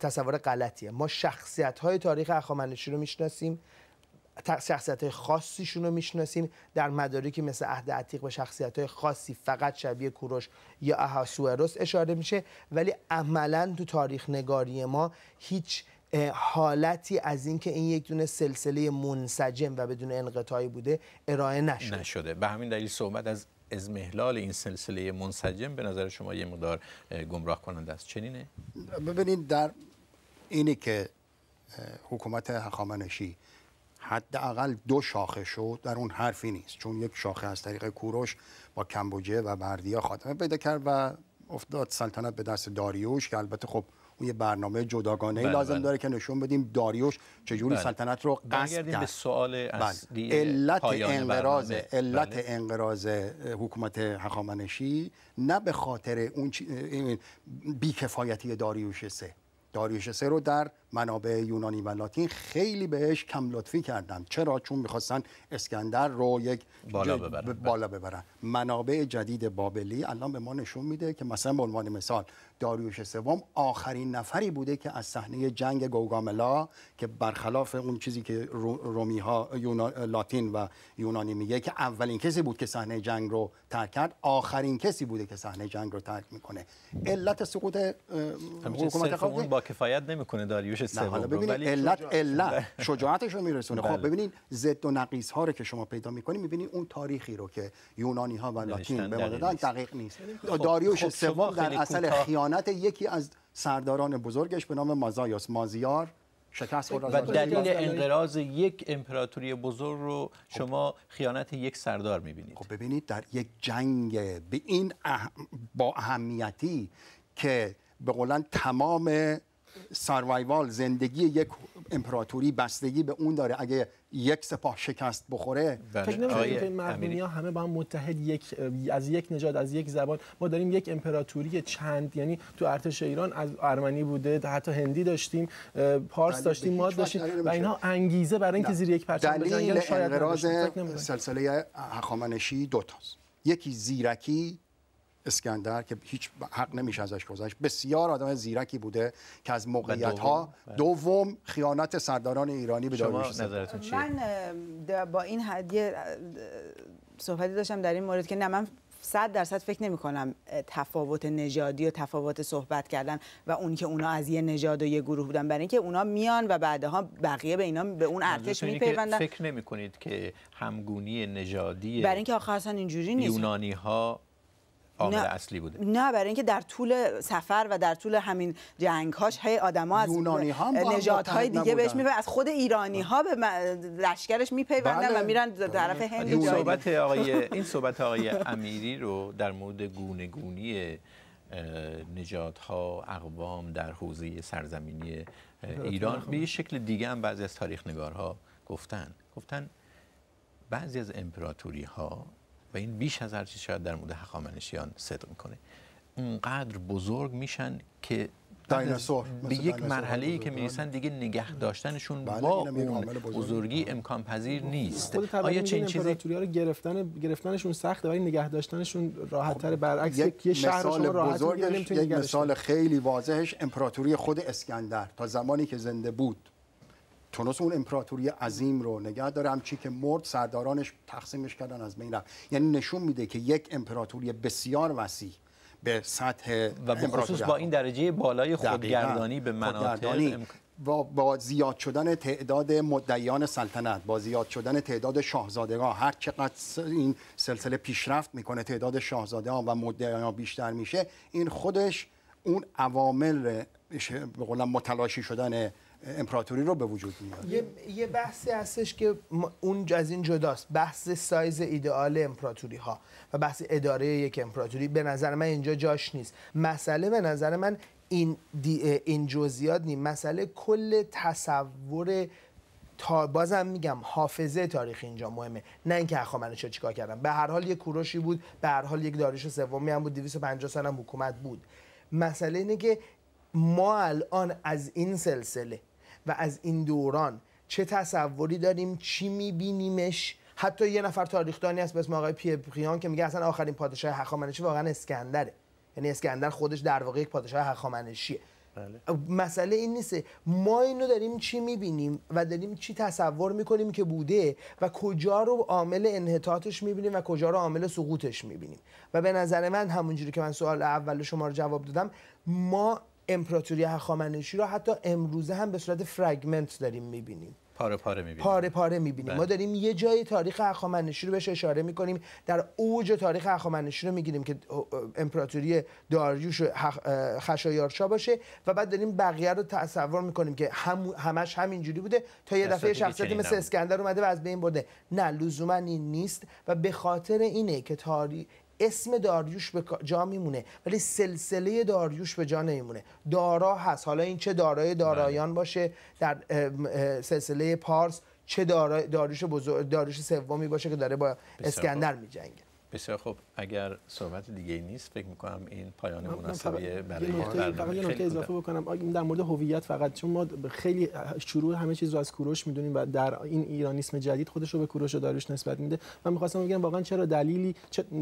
تصور غلطیه. ما شخصیت های تاریخ هخامنشی رو می‌شناسیم. شخصیت های خاصیشون رو می‌شناسیم در مدارکی مثل عهد عتیق به شخصیت های خاصی فقط شبیه کوروش یا احاسوئروس اشاره میشه. ولی عملا تو تاریخ نگاری ما هیچ حالتی از اینکه این یک دونه سلسله منسجم و بدون انقطاعی بوده ارائه نشده نشده. به همین دلیل صحبت از ازمهلال این سلسله منسجم به نظر شما یه مقدار اه، گمراه کننده است. چنینه؟ ببینید در اینی که حکومت هخامنشی حداقل دو شاخه شد در اون حرفی نیست چون یک شاخه از طریق کوروش با کمبوجه و بردیا خاتمه پیدا کرد و افتاد سلطنت به دست داریوش که البته خب اون یه برنامه جداگانه ای بله، لازم بله. داره که نشون بدیم داریوش چجوری بله. سلطنت رو قصد برگردیم به کرد سوال بله. اصلی علت انقراض. علت. انقراض حکومت هخامنشی نه به خاطر اون بیکفایتی داریوش سه داریوش سه رو در منابع یونانی و لاتین خیلی بهش کم لطفی کردن چرا؟ چون می‌خواستن اسکندر رو یک بالا ببرن. بالا ببرن. منابع جدید بابلی الان به ما نشون میده که مثلا به عنوان مثال داریوش سوم آخرین نفری بوده که از صحنه جنگ گوگاملا که برخلاف اون چیزی که رو- رومی ها لاتین و یونانی میگه که اولین کسی بود که صحنه جنگ رو ترک کرد آخرین کسی بوده که صحنه جنگ رو ترک می‌کنه. علت سقوط حکومت با کفایت نمی‌کنه داریوش نه سوم حالا ببینید علت علت شجاعتش رو میرسونه بله. خب ببینید ضد و نقیص ها رو که شما پیدا می‌کنید می‌بینید اون تاریخی رو که یونانی ها و لاتین به ما دقیق دادن نیست. دقیق نیست خب، داریوش خب سوم در اصل خیانت یکی از سرداران بزرگش به نام مازایوس مازیار شکست و. دلیل دلیل- انقراض یک امپراتوری بزرگ رو شما خیانت یک سردار می‌بینید خب ببینید در یک جنگ به این اهم- با اهمیتی که به قولن تمام سروایوال زندگی یک امپراتوری بستگی به اون داره اگه یک سپاه شکست بخوره بله. فکر نمی‌کنید این ها همه با هم متحد یک از یک نژاد از یک زبان ما داریم یک امپراتوری چند یعنی تو ارتش ایران از ارمنی بوده حتی هندی داشتیم پارس بله، داشتیم ما داشتیم و. اینها انگیزه برای اینکه. زیر یک پرچم دلیل بجنگن شاید انقراض. سلسله هخامنشی دو تاست یکی زیرکی اسکندر که هیچ حق نمیشه ازش گذشت بسیار آدم زیرکی بوده که از موقعیت ها دوم، دوم خیانت سرداران ایرانی به شما. نظرتون چیه؟ من با این هدیه صحبتی داشتم در این مورد که نه من صد درصد فکر نمی کنم تفاوت نژادی و تفاوت صحبت کردن و اون که اونا از یه نژاد و یه گروه بودن برای اینکه اونا میان و بعدها بقیه به اینا به اون ارتش میپیوندن. فکر نمی کنید که همگونی نژادی برای اینکه آخر اصلا اینجوری نیست. یونانی ها عامل نه. اصلی بوده نه برای اینکه در طول سفر و در طول همین جنگ هاش هی آدما از ها نژادهای متحد دیگه بهش. میپیوندن از خود ایرانی ها به لشکرش میپیوندن بله. و میرن طرف هند این صحبت آقای این صحبت آقای امیری رو در مورد گونه‌گونی نژادها اقوام در حوزه سرزمینی ایران به یه شکل دیگه هم بعضی از تاریخ نگارها گفتن گفتن بعضی از امپراتوری ها و این بیش از هر چیز شاید در مورد هخامنشیان صدق می‌کنه اونقدر بزرگ میشن که دایناسور، به یک مرحله ای که. می‌رسن دیگه نگه داشتنشون بله، با اون عامل بزرگی. بزرگی امکان پذیر نیست خود آیا چنین چیزی رو گرفتن گرفتنشون سخته ولی نگه داشتنشون راحت تر برعکس یک شهر شما نمی‌تونی یک مثال. خیلی واضحش امپراتوری خود اسکندر تا زمانی که زنده بود تونست اون امپراتوری عظیم رو نگه داره. همچی که مرد سردارانش تقسیمش کردن از بین رفت. یعنی نشون میده که یک امپراتوری بسیار وسیع به سطح و به خصوص با این درجه بالای خودگردانی به مناطق خودگردانی. امک- با, با زیاد شدن تعداد مدعیان سلطنت با زیاد شدن تعداد شاهزادگان. هر چقدر این سلسله پیشرفت می‌کنه تعداد شاهزادگان و مدعیان بیشتر میشه این خودش اون عوامل به قولم متلاشی شدن امپراتوری رو به وجود میاره یه, یه بحثی هستش که اون از این جداست. بحث سایز ایدئال امپراتوری ها و بحث اداره یک امپراتوری به نظر من اینجا جاش نیست. مسئله به نظر من این این جزئیات نیم مسئله کل تصور تا بازم میگم حافظه تاریخ اینجا مهمه. نه اینکه هخامنشی‌ها چیکار کردن به هر حال یک کوروشی بود به هر حال یک داریوش سومی هم بود 250 سال هم حکومت بود. مسئله اینه که ما الان از این سلسله و از این دوران چه تصوری داریم چی میبینیمش؟ حتی یه نفر تاریخدانی هست به اسم آقای پیپریان که میگه اصلا آخرین پادشاه هخامنشی واقعا اسکندره. یعنی اسکندر خودش در واقع یک پادشاه هخامنشیه. مسئله این نیست. ما اینو داریم چی می‌بینیم و داریم چی تصور می‌کنیم که بوده و کجا رو عامل انحطاطش می‌بینیم و کجا رو عامل سقوطش می‌بینیم. و به نظر من همونجوری که من سوال اول شما رو جواب دادم ما امپراتوری هخامنشی رو حتی امروزه هم به صورت فرگمنت داریم می‌بینیم. پاره پاره می‌بینید پاره پاره می‌بینیم. بله. ما داریم یه جای تاریخ هخامنشی رو بهش اشاره می‌کنیم. در اوج تاریخ هخامنشی رو می‌گیریم که امپراتوری داریوش و خشایارشا باشه و بعد داریم بقیه رو تصور می‌کنیم که هم همش همینجوری بوده تا یه دفعه شخصیتی مثل. اسکندر اومده و از بین برده. نه لزوما این نیست و به خاطر اینه که تاریخ اسم داریوش به جا میمونه ولی سلسله داریوش به جا نمیمونه. دارا هست. حالا این چه دارای دارایان باشه در سلسله پارس چه دارا- داریوش بزرگ داریوش سومی باشه که داره با اسکندر میجنگه. بسیار خب اگر صحبت دیگه نیست فکر می‌کنم این پایان مناسبیه برای برنامه. فقط یه نکته اضافه. بکنم در مورد هویت فقط چون ما خیلی شروع همه چیز رو از کوروش می‌دونیم و در این ایرانیسم جدید خودش رو به کوروش و داریوش نسبت میده من می‌خواستم بگم واقعا چرا دلیلی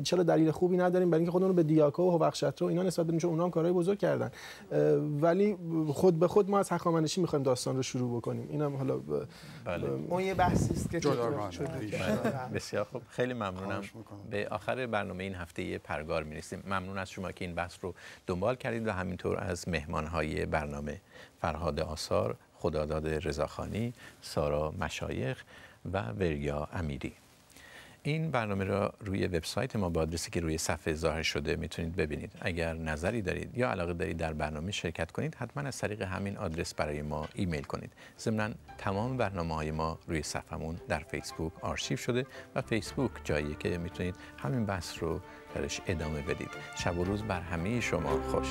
چرا دلیل خوبی نداریم برای اینکه خودمون رو به دیاکو و هوخشتر و اینا نسبت بدیم چون اونا هم کارهای بزرگ کردن ولی خود به خود ما از هخامنشی می‌خوایم داستان رو شروع بکنیم اینم حالا ب- بله اون یه بحثی است که. بله. بسیار خوب خیلی ممنونم. به آخر برنامه این هفته پرگار می‌رسیم ممنون از شما که این بحث رو دنبال کردید و همینطور از مهمانهای برنامه فرهاد آثار خداداد رضاخانی سارا مشایخ و وریا امیری. این برنامه را روی وبسایت ما با آدرسی که روی صفحه ظاهر شده می‌تونید ببینید. اگر نظری دارید یا علاقه دارید در برنامه شرکت کنید حتما از طریق همین آدرس برای ما ایمیل کنید. ضمن تمام برنامه های ما روی صفحمون در فیسبوک آرشیو شده و فیسبوک جایی که می‌تونید همین بحث رو درش ادامه بدید. شب و روز بر همه شما خوش.